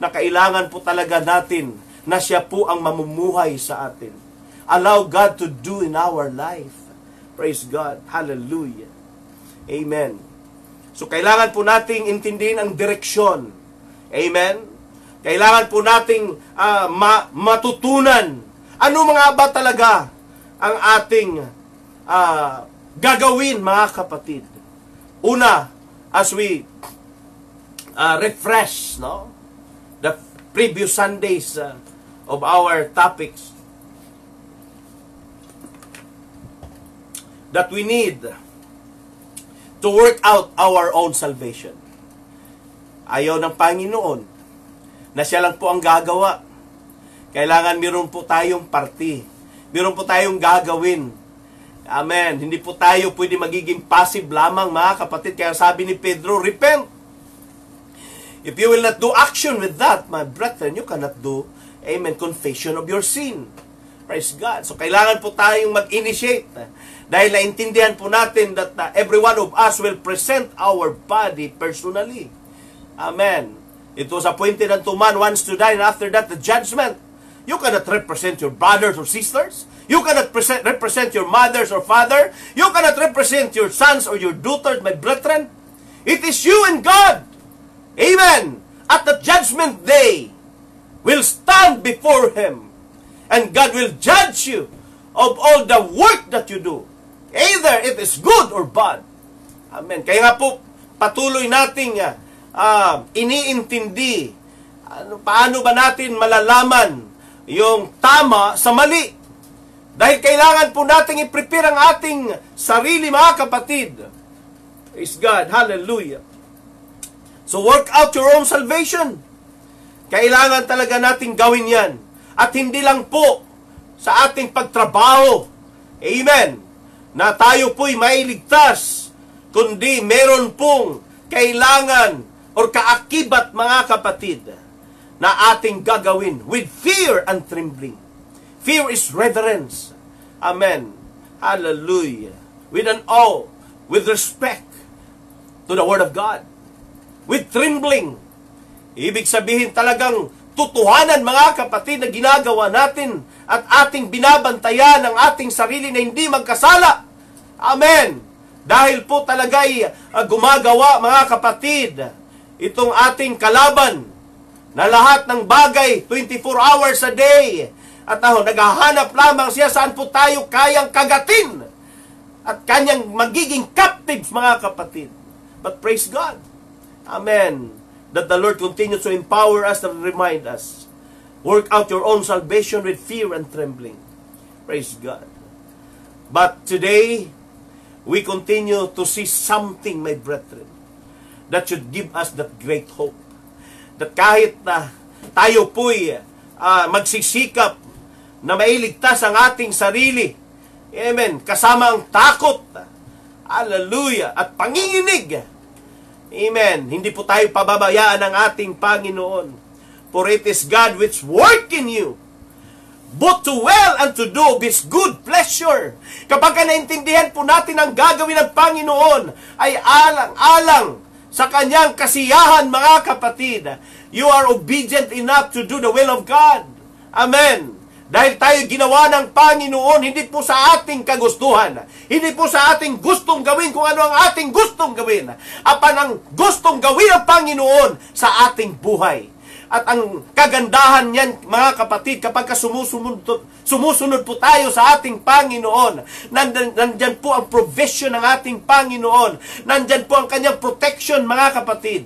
na kailangan po talaga natin na siya po ang mamumuhay sa atin. Allow God to do in our life. Praise God. Hallelujah. Amen. So kailangan po nating intindihin ang direksyon. Amen. Kailangan po nating ah, ma- matutunan ano mga ba talaga ang ating ah, gagawin mga kapatid. Una, as we uh, refresh no the previous Sundays uh, of our topics that we need to work out our own salvation. Ayaw ng Panginoon na siya lang po ang gagawa. Kailangan meron po tayong party. Meron po tayong gagawin. Amen. Hindi po tayo pwede magiging passive lamang mga kapatid. Kaya sabi ni Pedro, repent. If you will not do action with that, my brethren, you cannot do, amen, confession of your sin. Praise God. So, kailangan po tayong mag-initiate. Dahil naintindihan po natin that uh, every one of us will present our body personally. Amen. It was appointed unto man once to die, and after that, the judgment. You cannot represent your brothers or sisters. You cannot present, represent your mothers or father. You cannot represent your sons or your daughters, my brethren. It is you and God. Amen. At the judgment day, will stand before Him. And God will judge you of all the work that you do. Either it is good or bad. Amen. Kaya nga po, patuloy nating uh, iniintindi ano, paano ba natin malalaman yung tama sa mali. Dahil kailangan po nating i-prepare ang ating sarili mga kapatid. Praise God. Hallelujah. So work out your own salvation. Kailangan talaga nating gawin yan. At hindi lang po sa ating pagtrabaho. Amen. Na tayo po'y mailigtas. Kundi meron pong kailangan or kaakibat mga kapatid na ating gagawin with fear and trembling. Fear is reverence. Amen. Hallelujah. With an awe, with respect to the Word of God. With trembling. Ibig sabihin talagang tutuhanan mga kapatid na ginagawa natin at ating binabantayan ang ating sarili na hindi magkasala. Amen. Dahil po talaga ay uh, gumagawa mga kapatid itong ating kalaban na lahat ng bagay 24 hours a day at uh, naghahanap lamang siya saan po tayo kayang kagatin at kanyang magiging captives mga kapatid. But praise God. Amen that the Lord continues to empower us and remind us. Work out your own salvation with fear and trembling. Praise God. But today, we continue to see something, my brethren, that should give us that great hope. That kahit na tayo po'y uh, magsisikap na mailigtas ang ating sarili, Amen, kasama ang takot, Hallelujah, at panginginig, Amen. Hindi po tayo pababayaan ng ating Panginoon. For it is God which work in you both to well and to do of His good pleasure. Kapag ka naintindihan po natin ang gagawin ng Panginoon ay alang-alang sa kanyang kasiyahan, mga kapatid. You are obedient enough to do the will of God. Amen. Dahil tayo ginawa ng Panginoon, hindi po sa ating kagustuhan. Hindi po sa ating gustong gawin kung ano ang ating gustong gawin. Apan ang gustong gawin ng Panginoon sa ating buhay. At ang kagandahan niyan, mga kapatid, kapag sumusunod, sumusunod po tayo sa ating Panginoon, nandyan, nandyan po ang provision ng ating Panginoon. Nandyan po ang kanyang protection, mga kapatid.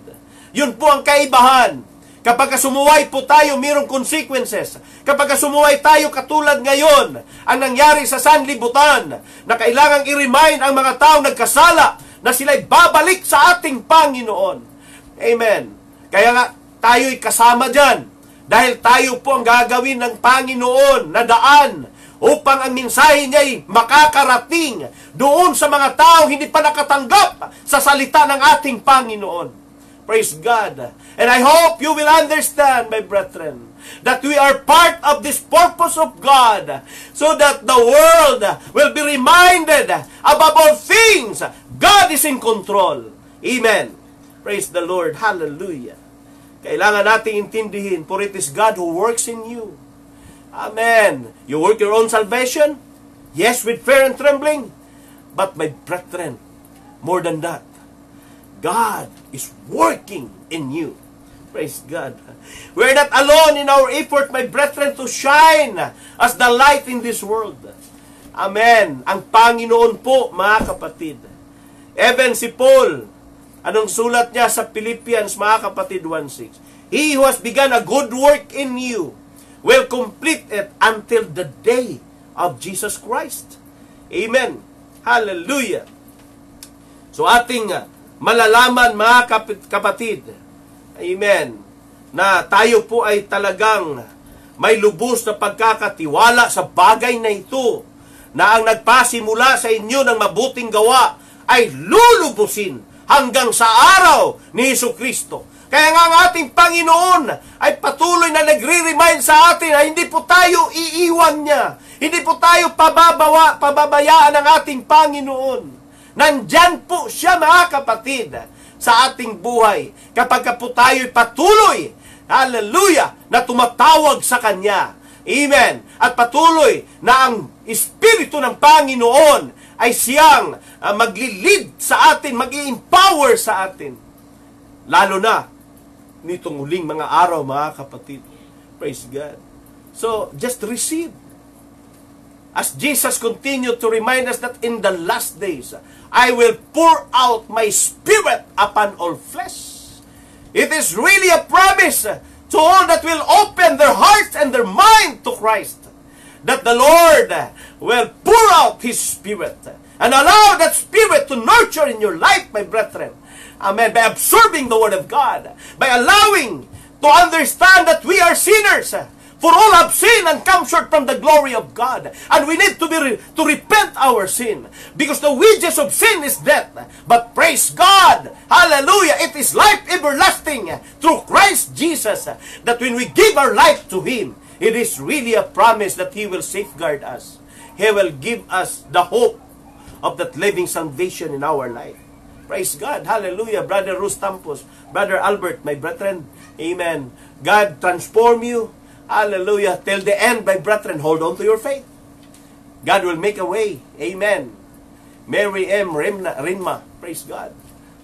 Yun po ang kaibahan Kapag sumuway po tayo, mayroong consequences. Kapag sumuway tayo katulad ngayon, ang nangyari sa sanlibutan, na kailangang i-remind ang mga tao nagkasala na sila'y babalik sa ating Panginoon. Amen. Kaya nga, tayo'y kasama dyan. Dahil tayo po ang gagawin ng Panginoon na daan upang ang mensahe niya ay makakarating doon sa mga tao hindi pa nakatanggap sa salita ng ating Panginoon. Praise God. And I hope you will understand, my brethren, that we are part of this purpose of God so that the world will be reminded above all things, God is in control. Amen. Praise the Lord. Hallelujah. Kailangan nating intindihin, for it is God who works in you. Amen. You work your own salvation? Yes, with fear and trembling. But my brethren, more than that, God is working in you. Praise God. We're not alone in our effort, my brethren, to shine as the light in this world. Amen. Ang Panginoon po, mga kapatid. Even si Paul, anong sulat niya sa Philippians, mga kapatid 1.6? He who has begun a good work in you will complete it until the day of Jesus Christ. Amen. Hallelujah. So ating uh, malalaman mga kapatid, amen, na tayo po ay talagang may lubos na pagkakatiwala sa bagay na ito na ang nagpasimula sa inyo ng mabuting gawa ay lulubusin hanggang sa araw ni Hesus Kristo. Kaya nga ang ating Panginoon ay patuloy na nagre-remind sa atin na hindi po tayo iiwan niya. Hindi po tayo pababawa, pababayaan ng ating Panginoon. Nandyan po siya mga kapatid sa ating buhay kapag ka po tayo'y patuloy, hallelujah, na tumatawag sa Kanya. Amen. At patuloy na ang Espiritu ng Panginoon ay siyang uh, maglilid sa atin, mag empower sa atin. Lalo na nitong huling mga araw, mga kapatid. Praise God. So, just receive. As Jesus continued to remind us that in the last days, I will pour out my spirit upon all flesh. It is really a promise to all that will open their hearts and their mind to Christ. That the Lord will pour out His Spirit and allow that Spirit to nurture in your life, my brethren. Amen. By absorbing the Word of God. By allowing to understand that we are sinners. For all have sinned and come short from the glory of God. And we need to be re- to repent our sin. Because the wages of sin is death. But praise God. Hallelujah. It is life everlasting through Christ Jesus. That when we give our life to Him, it is really a promise that He will safeguard us. He will give us the hope of that living salvation in our life. Praise God. Hallelujah. Brother Rus Tampos, Brother Albert, my brethren. Amen. God transform you. Hallelujah. Till the end, my brethren, hold on to your faith. God will make a way. Amen. Mary M. Rimna, Rinma. Praise God.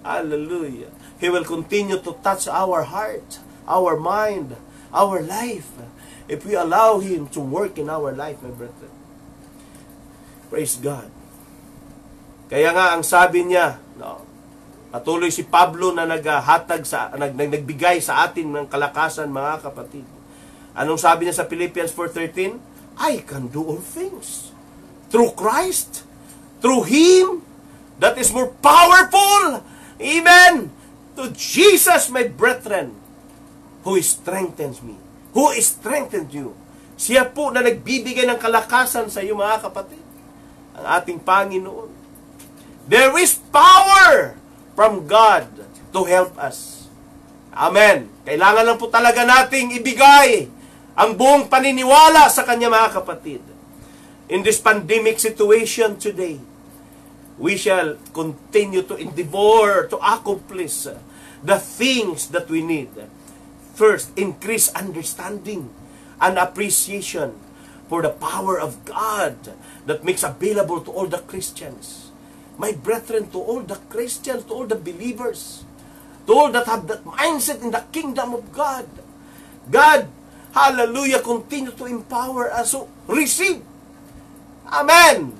Hallelujah. He will continue to touch our heart, our mind, our life. If we allow Him to work in our life, my brethren. Praise God. Kaya nga ang sabi niya, no, patuloy si Pablo na naghatag sa nag, nag, nagbigay sa atin ng kalakasan mga kapatid. Anong sabi niya sa Philippians 4:13? I can do all things through Christ, through him that is more powerful. Amen. To Jesus, my brethren, who strengthens me. Who strengthens you. Siya po na nagbibigay ng kalakasan sa iyo mga kapatid. Ang ating Panginoon. There is power from God to help us. Amen. Kailangan lang po talaga nating ibigay ang buong paniniwala sa Kanya mga kapatid. In this pandemic situation today, we shall continue to endeavor to accomplish the things that we need. First, increase understanding and appreciation for the power of God that makes available to all the Christians. My brethren, to all the Christians, to all the believers, to all that have that mindset in the kingdom of God. God, hallelujah, continue to empower us. So, receive. Amen.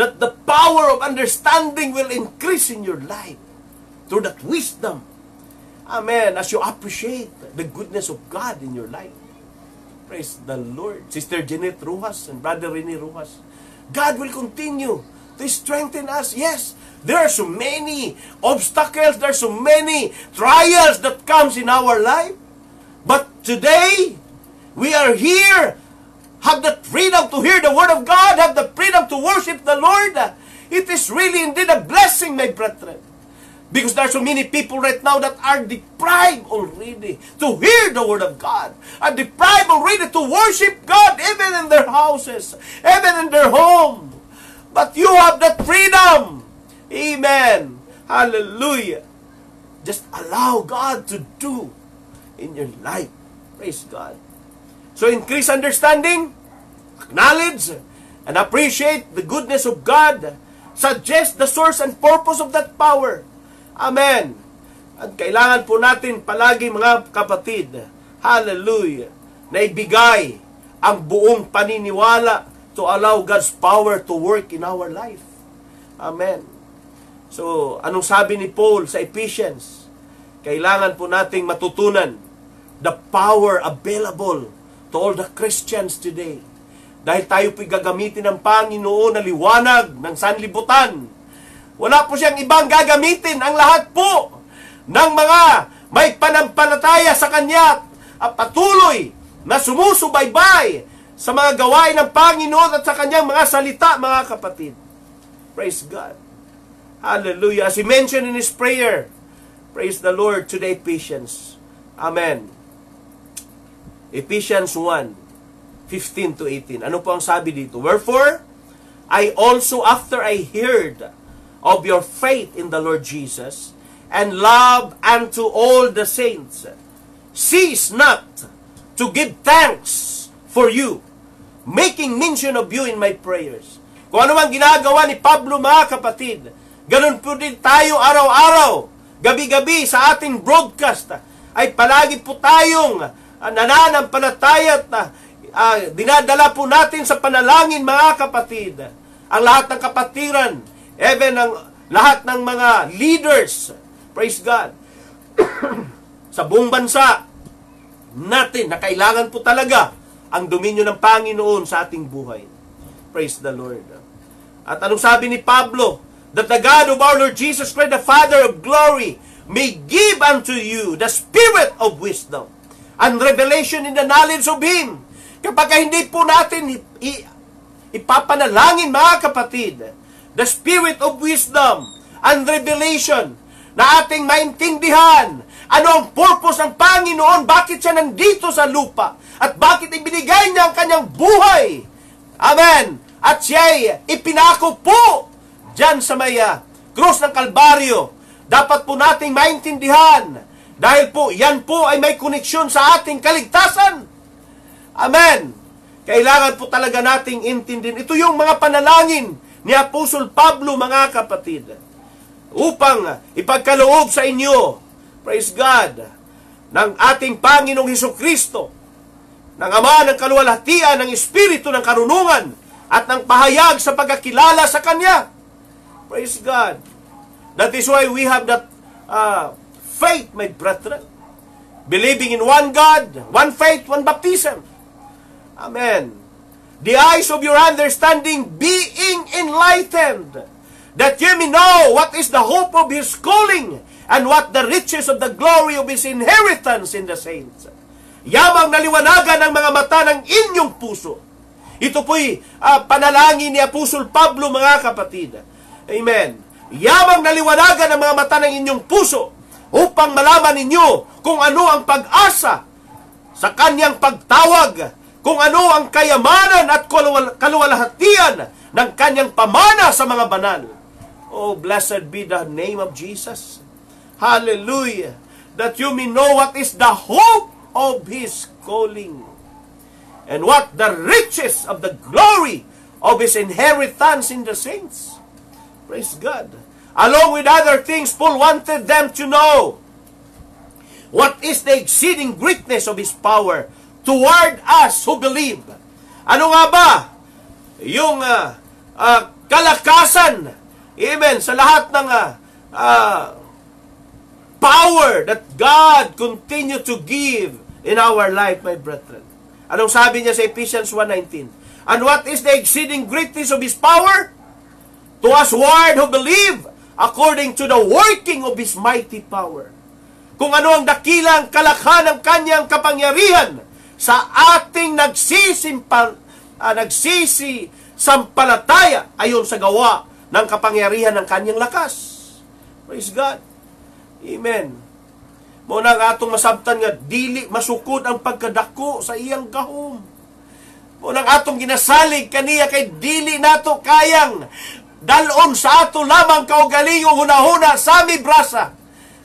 That the power of understanding will increase in your life through that wisdom. Amen. As you appreciate the goodness of God in your life. Praise the Lord. Sister Jeanette Rujas and Brother Rene Rujas. God will continue to strengthen us. Yes, there are so many obstacles, there are so many trials that comes in our life. But today, we are here. have the freedom to hear the Word of God, have the freedom to worship the Lord, it is really indeed a blessing, my brethren. Because there are so many people right now that are deprived already to hear the Word of God. Are deprived already to worship God even in their houses, even in their home. But you have that freedom. Amen. Hallelujah. Just allow God to do in your life. Praise God. So increase understanding, acknowledge, and appreciate the goodness of God. Suggest the source and purpose of that power. Amen. At kailangan po natin palagi mga kapatid, hallelujah, na ibigay ang buong paniniwala to allow God's power to work in our life. Amen. So, anong sabi ni Paul sa Ephesians? Kailangan po nating matutunan the power available to all the Christians today. Dahil tayo po'y gagamitin ng Panginoon na liwanag ng sanlibutan. Wala po siyang ibang gagamitin. Ang lahat po ng mga may panampalataya sa Kanya at patuloy na sumusubaybay sa mga gawain ng Panginoon at sa Kanyang mga salita, mga kapatid. Praise God. Hallelujah. As he mentioned in his prayer, praise the Lord to the Ephesians. Amen. Ephesians 1, 15 to 18. Ano po ang sabi dito? Wherefore, I also, after I heard of your faith in the Lord Jesus, and love unto all the saints, cease not to give thanks for you, making mention of you in my prayers. Kung ano man ginagawa ni Pablo mga kapatid, ganun po din tayo araw-araw, gabi-gabi sa ating broadcast, ay palagi po tayong uh, nananampalataya at uh, dinadala po natin sa panalangin mga kapatid. Ang lahat ng kapatiran, even ang lahat ng mga leaders, praise God, sa buong bansa natin na kailangan po talaga ang dominyo ng Panginoon sa ating buhay. Praise the Lord. At anong sabi ni Pablo? That the God of our Lord Jesus Christ, the Father of glory, may give unto you the spirit of wisdom and revelation in the knowledge of Him. Kapag hindi po natin ipapanalangin mga kapatid, the spirit of wisdom and revelation na ating maintindihan ano ang purpose ng Panginoon, bakit siya nandito sa lupa, at bakit ibinigay niya ang kanyang buhay. Amen. At siya'y ipinako po dyan sa may uh, krus ng Kalbaryo. Dapat po nating maintindihan dahil po yan po ay may koneksyon sa ating kaligtasan. Amen. Kailangan po talaga nating intindihin. Ito yung mga panalangin ni Apostol Pablo, mga kapatid, upang ipagkaloob sa inyo, praise God, ng ating Panginoong Heso Kristo, ng Ama ng kaluwalhatian, ng Espiritu ng karunungan, at ng pahayag sa pagkakilala sa Kanya. Praise God. That is why we have that uh, faith, my brethren. Believing in one God, one faith, one baptism. Amen. The eyes of your understanding being enlightened, that ye may know what is the hope of His calling, and what the riches of the glory of His inheritance in the saints. Yamang naliwanagan ng mga mata ng inyong puso. Ito po'y uh, panalangin ni Apostol Pablo, mga kapatid. Amen. Yamang naliwanagan ng mga mata ng inyong puso upang malaman ninyo kung ano ang pag-asa sa kanyang pagtawag, kung ano ang kayamanan at kaluwalhatian ng kanyang pamana sa mga banal. Oh, blessed be the name of Jesus. Hallelujah. That you may know what is the hope of His calling and what the riches of the glory of His inheritance in the saints. Praise God. Along with other things, Paul wanted them to know what is the exceeding greatness of His power toward us who believe. Ano nga ba? Yung uh, uh, kalakasan, amen, sa lahat ng uh, power that God continue to give in our life, my brethren. Anong sabi niya sa Ephesians 1.19? And what is the exceeding greatness of His power? To us word who believe, according to the working of His mighty power. Kung ano ang dakilang kalakhan ng kanyang kapangyarihan sa ating nagsisimpa, ah, nagsisi sampalataya ayon sa gawa ng kapangyarihan ng kanyang lakas. Praise God. Amen. Mo na nga atong masabtan nga dili masukod ang pagkadako sa iyang gahom. Mo nang atong ginasalig kaniya kay dili nato kayang dalon sa ato lamang kaugalingong hunahuna sa mi brasa.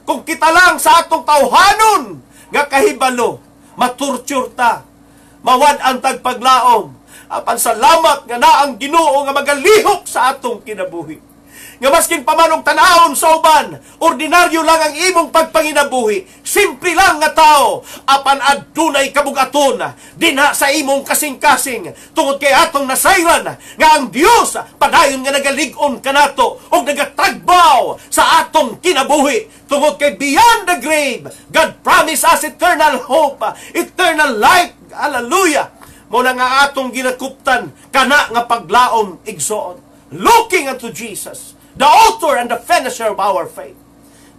Kung kita lang sa atong tawhanon nga kahibalo, maturture ta, mawad ang tagpaglaom, apan salamat nga na ang Ginoo nga magalihok sa atong kinabuhi nga maskin pamanong tanahon sa uban, ordinaryo lang ang imong pagpanginabuhi, simple lang nga tao, apan adunay kabugaton, dinha sa imong kasing-kasing, tungod kay atong nasayran, nga ang Dios padayon nga nagalig-on kanato, o nagatagbaw sa atong kinabuhi, tungod kay beyond the grave, God promise us eternal hope, eternal life, hallelujah, mo na nga atong ginakuptan, kana nga paglaom igsoon, looking unto Jesus, the author and the finisher of our faith.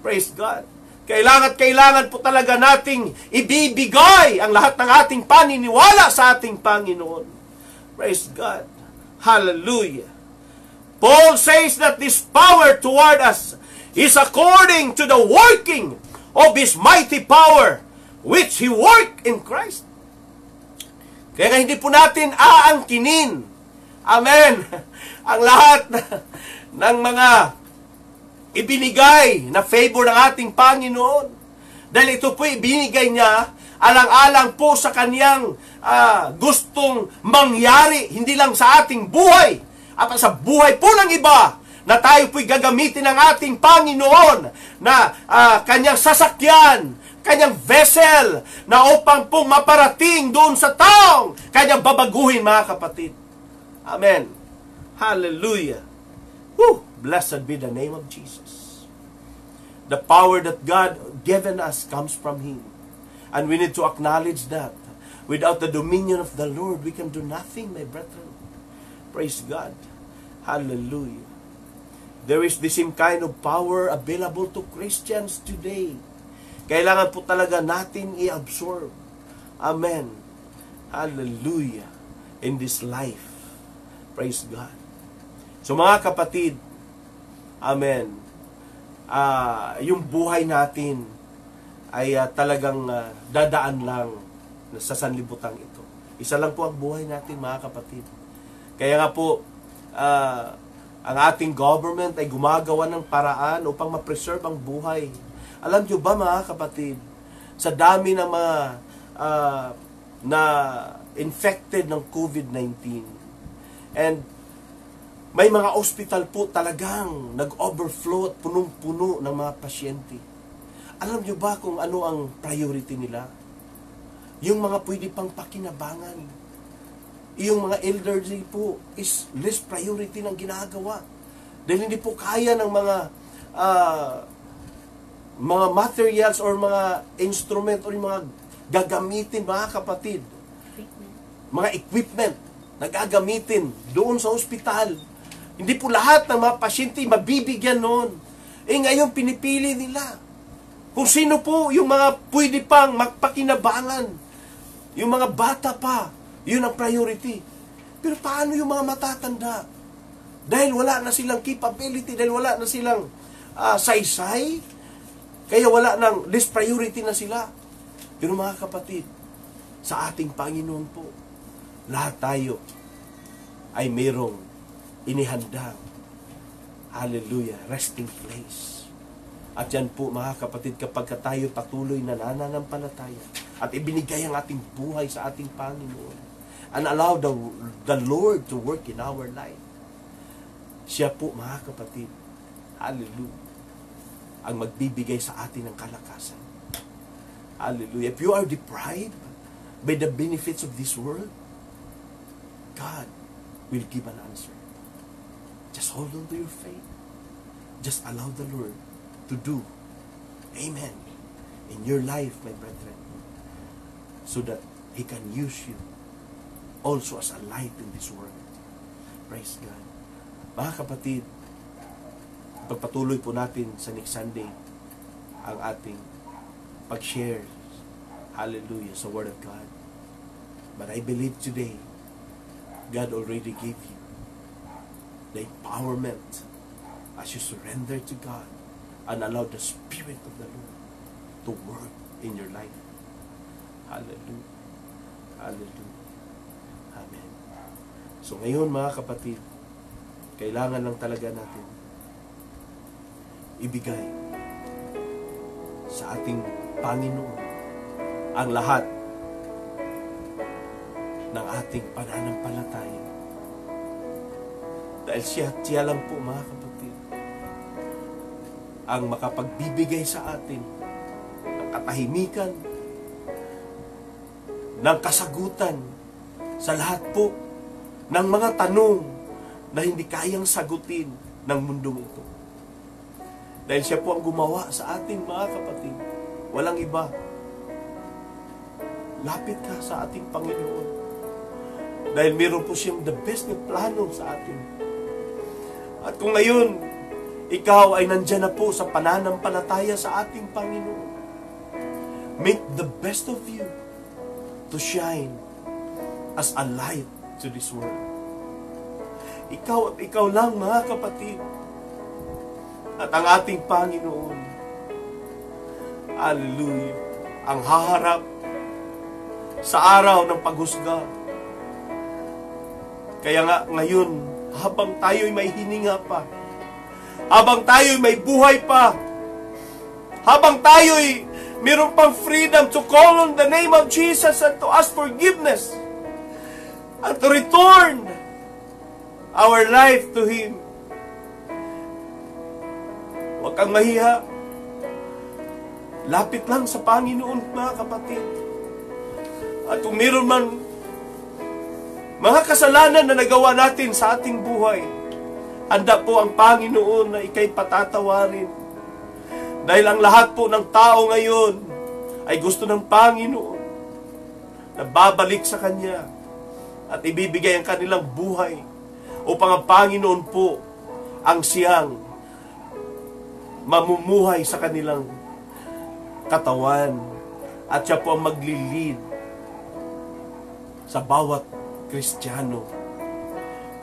Praise God. Kailangan kailangan po talaga nating ibibigay ang lahat ng ating paniniwala sa ating Panginoon. Praise God. Hallelujah. Paul says that this power toward us is according to the working of His mighty power which He worked in Christ. Kaya hindi po natin aangkinin. Amen. Ang lahat ng mga ibinigay na favor ng ating Panginoon. Dahil ito po ibinigay niya alang-alang po sa kaniyang ah, gustong mangyari, hindi lang sa ating buhay, at sa buhay po ng iba, na tayo po'y gagamitin ng ating Panginoon na ah, kanyang sasakyan, kanyang vessel, na upang pong maparating doon sa taong kanyang babaguhin, mga kapatid. Amen. Hallelujah. Whew, blessed be the name of Jesus. The power that God given us comes from Him. And we need to acknowledge that. Without the dominion of the Lord, we can do nothing, my brethren. Praise God. Hallelujah. There is the same kind of power available to Christians today. Kailangan po talaga natin i-absorb. Amen. Hallelujah. In this life. Praise God. So mga kapatid, Amen. Ah, yung buhay natin ay ah, talagang ah, dadaan lang sa sanlibutan ito. Isa lang po ang buhay natin mga kapatid. Kaya nga po ah, ang ating government ay gumagawa ng paraan upang ma-preserve ang buhay. Alam nyo ba mga kapatid, sa dami ng mga ah, na infected ng COVID-19 and may mga ospital po talagang nag-overflow at punong-puno ng mga pasyente. Alam nyo ba kung ano ang priority nila? Yung mga pwede pang pakinabangan. Yung mga elderly po is less priority ng ginagawa. Dahil hindi po kaya ng mga ah, mga materials or mga instrument or yung mga gagamitin mga kapatid. Mga equipment na gagamitin doon sa ospital hindi po lahat ng mga pasyente mabibigyan noon. Eh ngayon pinipili nila. Kung sino po yung mga pwede pang magpakinabangan. Yung mga bata pa. Yun ang priority. Pero paano yung mga matatanda? Dahil wala na silang capability, dahil wala na silang uh, saysay, kaya wala nang priority na sila. Pero mga kapatid, sa ating Panginoon po, lahat tayo ay mayroong inihanda. Hallelujah. Resting place. At yan po mga kapatid, kapag tayo patuloy na nananampalataya at ibinigay ang ating buhay sa ating Panginoon and allow the, the Lord to work in our life, siya po mga kapatid, hallelujah, ang magbibigay sa atin ng kalakasan. Hallelujah. If you are deprived by the benefits of this world, God will give an answer. Just hold on to your faith. Just allow the Lord to do. Amen. In your life, my brethren. So that He can use you also as a light in this world. Praise God. Mga kapatid, pagpatuloy po natin sa next Sunday ang ating pag-share hallelujah sa Word of God. But I believe today God already gave you the empowerment as you surrender to God and allow the Spirit of the Lord to work in your life. Hallelujah. Hallelujah. Amen. So ngayon mga kapatid, kailangan lang talaga natin ibigay sa ating Panginoon ang lahat ng ating pananampalataya. Dahil siya, siya lang po mga kapatid ang makapagbibigay sa atin ng katahimikan, ng kasagutan sa lahat po ng mga tanong na hindi kayang sagutin ng mundong ito. Dahil siya po ang gumawa sa atin mga kapatid. Walang iba. Lapit ka sa ating Panginoon. Dahil meron po siyang the best na plano sa atin. At kung ngayon, ikaw ay nandyan na po sa pananampalataya sa ating Panginoon, make the best of you to shine as a light to this world. Ikaw at ikaw lang, mga kapatid, at ang ating Panginoon, Hallelujah, ang haharap sa araw ng paghusga. Kaya nga ngayon, habang tayo'y may hininga pa, habang tayo'y may buhay pa, habang tayo'y meron pang freedom to call on the name of Jesus and to ask forgiveness, and to return our life to Him. Huwag kang mahiya. Lapit lang sa Panginoon, mga kapatid. At kung meron man mga kasalanan na nagawa natin sa ating buhay, handa po ang Panginoon na ikay patatawarin. Dahil ang lahat po ng tao ngayon ay gusto ng Panginoon na babalik sa Kanya at ibibigay ang kanilang buhay upang ang Panginoon po ang siyang mamumuhay sa kanilang katawan at siya po ang maglilid sa bawat Kristiyano.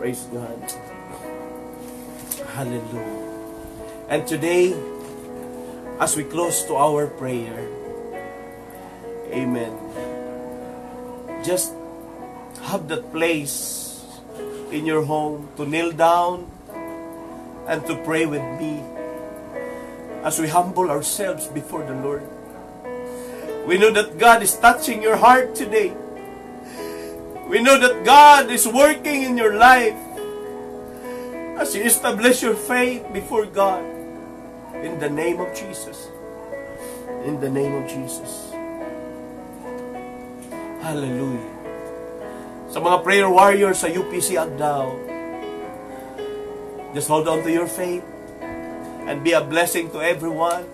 Praise God. Hallelujah. And today, as we close to our prayer, Amen. Just have that place in your home to kneel down and to pray with me as we humble ourselves before the Lord. We know that God is touching your heart today. We know that God is working in your life as you establish your faith before God in the name of Jesus. In the name of Jesus. Hallelujah. Sa mga prayer warriors sa UPC Agdao, just hold on to your faith and be a blessing to everyone.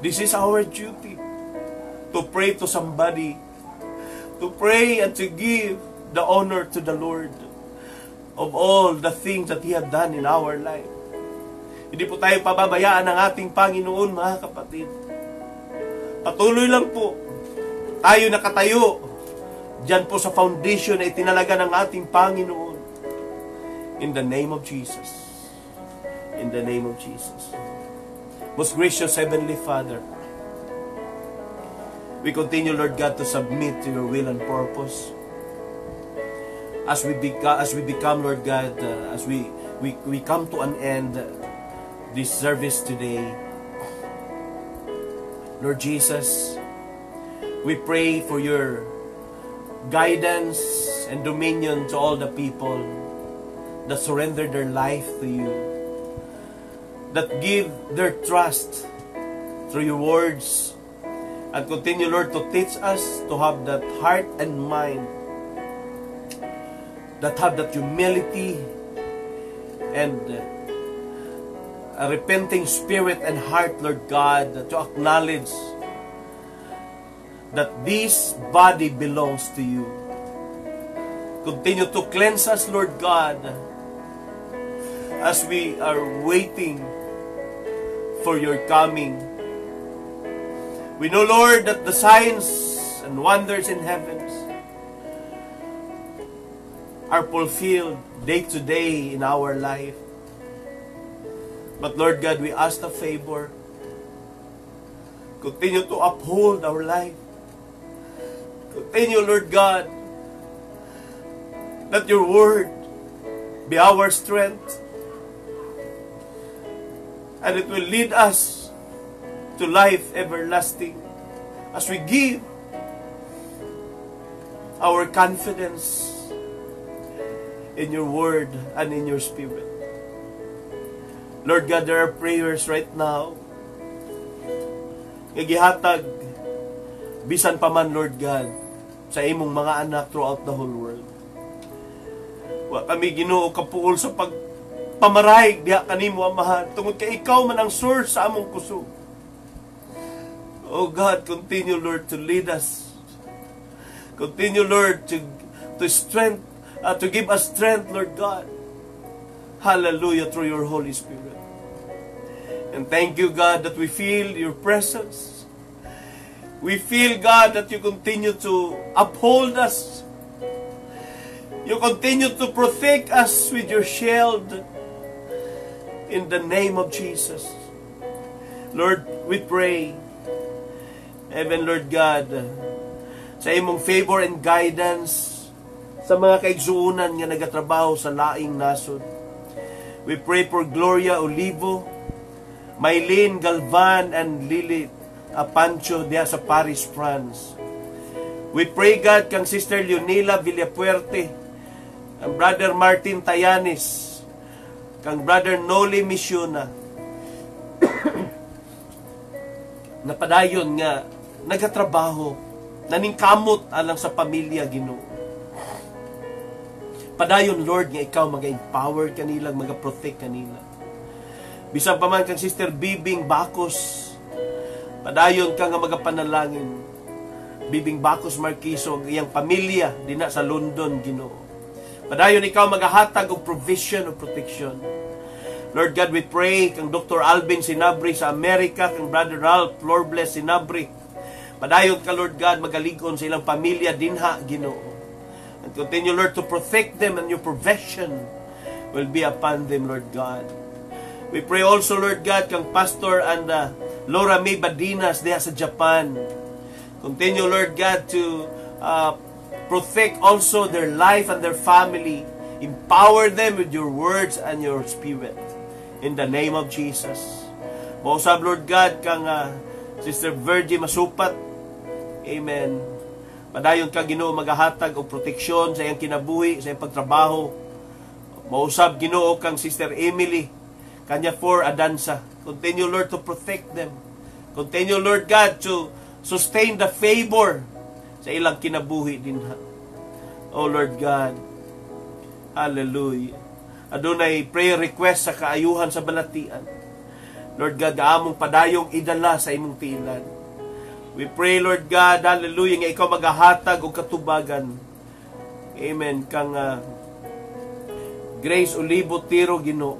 This is our duty to pray to somebody, to pray and to give the honor to the Lord of all the things that He had done in our life. Hindi po tayo pababayaan ng ating Panginoon, mga kapatid. Patuloy lang po. Tayo nakatayo Diyan po sa foundation na itinalaga ng ating Panginoon. In the name of Jesus. In the name of Jesus. Most gracious Heavenly Father, we continue, Lord God, to submit to your will and purpose. As we, beca- as we become, Lord God, uh, as we, we, we come to an end this service today, Lord Jesus, we pray for your guidance and dominion to all the people that surrender their life to you, that give their trust through your words, and continue, Lord, to teach us to have that heart and mind, that have that humility and uh, a repenting spirit and heart, Lord God, to acknowledge that this body belongs to you. Continue to cleanse us, Lord God, as we are waiting for your coming. We know, Lord, that the signs and wonders in heavens are fulfilled day to day in our life. But Lord God, we ask the favor. Continue to uphold our life. Continue, Lord God, that your word be our strength. And it will lead us to life everlasting as we give our confidence in your word and in your spirit. Lord God, there are prayers right now. Nga bisan pa man Lord God sa imong mga anak throughout the whole world. Wa kami Ginoo kapuol sa pag pamarayig diha kanimo amahan tungod kay ikaw man ang source sa among kusog. Oh God, continue Lord to lead us. Continue Lord to to strength uh, to give us strength Lord God. Hallelujah through your Holy Spirit. And thank you God that we feel your presence. We feel God that you continue to uphold us. You continue to protect us with your shield in the name of Jesus. Lord, we pray, Heaven Lord God, sa imong favor and guidance sa mga kaigsuunan nga nagatrabaho sa laing nasod. We pray for Gloria Olivo, Maylene Galvan, and Lily Apancho diya sa Paris, France. We pray God kang Sister Leonila Villapuerte, ang Brother Martin Tayanis, kang Brother Noli Misiona, napadayon nga nagatrabaho, naningkamot alang sa pamilya Ginoo. Padayon Lord nga ikaw maga-empower kanila, maga-protect kanila. Bisan pa man kang Sister Bibing Bakos, padayon ka nga magapanalangin. Bibing Bakos Marquiso, ang iyang pamilya dina sa London, Ginoo. Padayon ikaw magahatag og provision o protection. Lord God, we pray kang Dr. Alvin Sinabri sa Amerika, kang Brother Ralph Florbless Sinabri. Padayon ka, Lord God, magaligon sa ilang pamilya dinha, Ginoo. And continue, Lord, to protect them and your provision will be upon them, Lord God. We pray also, Lord God, kang Pastor and uh, Laura May Badinas diha sa Japan. Continue, Lord God, to uh, protect also their life and their family. Empower them with your words and your spirit. In the name of Jesus. Mausab, Lord God, kang uh, Sister Virgie Masupat. Amen. Padayon ka Ginoo magahatag og proteksyon sa iyang kinabuhi, sa iyang pagtrabaho. Mausab Ginoo kang Sister Emily kanya for Adansa. Continue Lord to protect them. Continue Lord God to sustain the favor sa ilang kinabuhi din ha. Oh Lord God. Hallelujah. Adunay prayer request sa kaayuhan sa balatian. Lord God, among padayong idala sa imong tiilan. We pray, Lord God, hallelujah, nga ikaw magahatag og katubagan. Amen. Kang uh, Grace Olivo Tiro Ginoo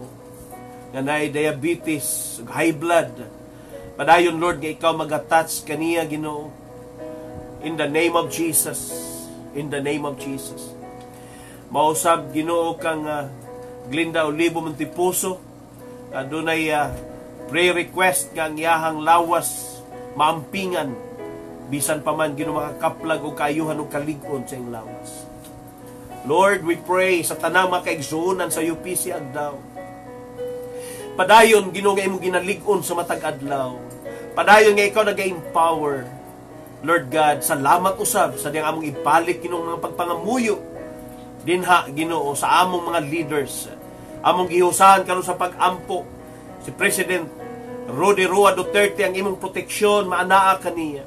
nga naay diabetes, high blood. Padayon, Lord, nga ikaw mag-attach kaniya, Ginoo. In the name of Jesus. In the name of Jesus. Mausab, Ginoo, kang uh, Glinda Olivo Montipuso. Adunay uh, prayer request kang iyahang lawas maampingan bisan pa man Ginoo makakaplag og kayuhan og kalig-on sa iyang lawas. Lord, we pray sa tanang mga kaigsuonan sa UPC Agdaw. Padayon Ginoo nga imong ginalig-on sa matag adlaw. Padayon nga ikaw naga-empower. Lord God, salamat usab sa diyang among ibalik Ginoo mga pagpangamuyo dinha Ginoo sa among mga leaders. Among gihusahan karon sa pag-ampo si President Rodi Rua Duterte ang imong proteksyon maanaa kaniya.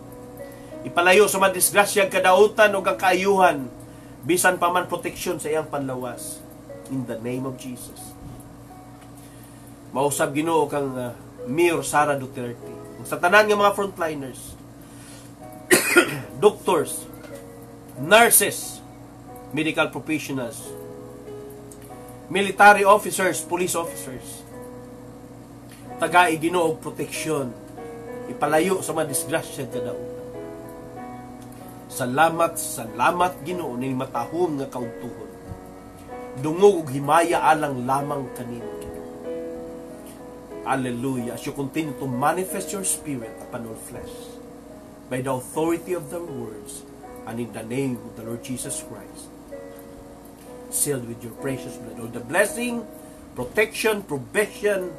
Ipalayo sa madisgrasya kadautan ug ang kaayuhan bisan pa man proteksyon sa iyang panlawas in the name of Jesus. Mausab Ginoo kang uh, Mayor Sara Duterte. Sa tanan nga mga frontliners, doctors, nurses, medical professionals, military officers, police officers, tagai Ginoo og proteksyon ipalayo sa mga disgrasya kada Salamat, salamat Ginoo ni matahom nga kaugtuhon. dungog ug himaya alang lamang kanino. Hallelujah. As you continue to manifest your spirit upon all flesh by the authority of the words and in the name of the Lord Jesus Christ, sealed with your precious blood. All the blessing, protection, provision,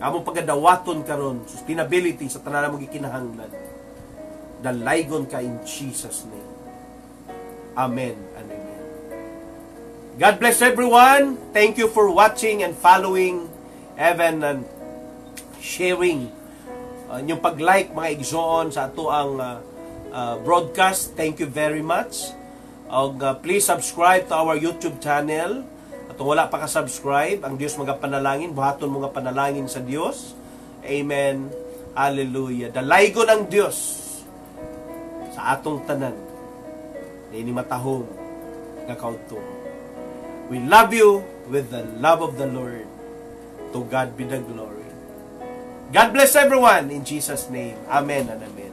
among pagadawaton karon, sustainability sa tanan mong gikinahanglan. Dalaygon ka in Jesus name. Amen and amen. God bless everyone. Thank you for watching and following Evan and sharing uh, inyong pag-like mga igsoon sa ato ang uh, uh, broadcast. Thank you very much. Og uh, please subscribe to our YouTube channel. Kung wala pa ka subscribe, ang Dios mga panalangin, buhaton mga panalangin sa Dios. Amen. Hallelujah. Dalaygo ng Dios sa atong tanan. Ini matahong nga kaudto. We love you with the love of the Lord. To God be the glory. God bless everyone in Jesus' name. Amen and amen.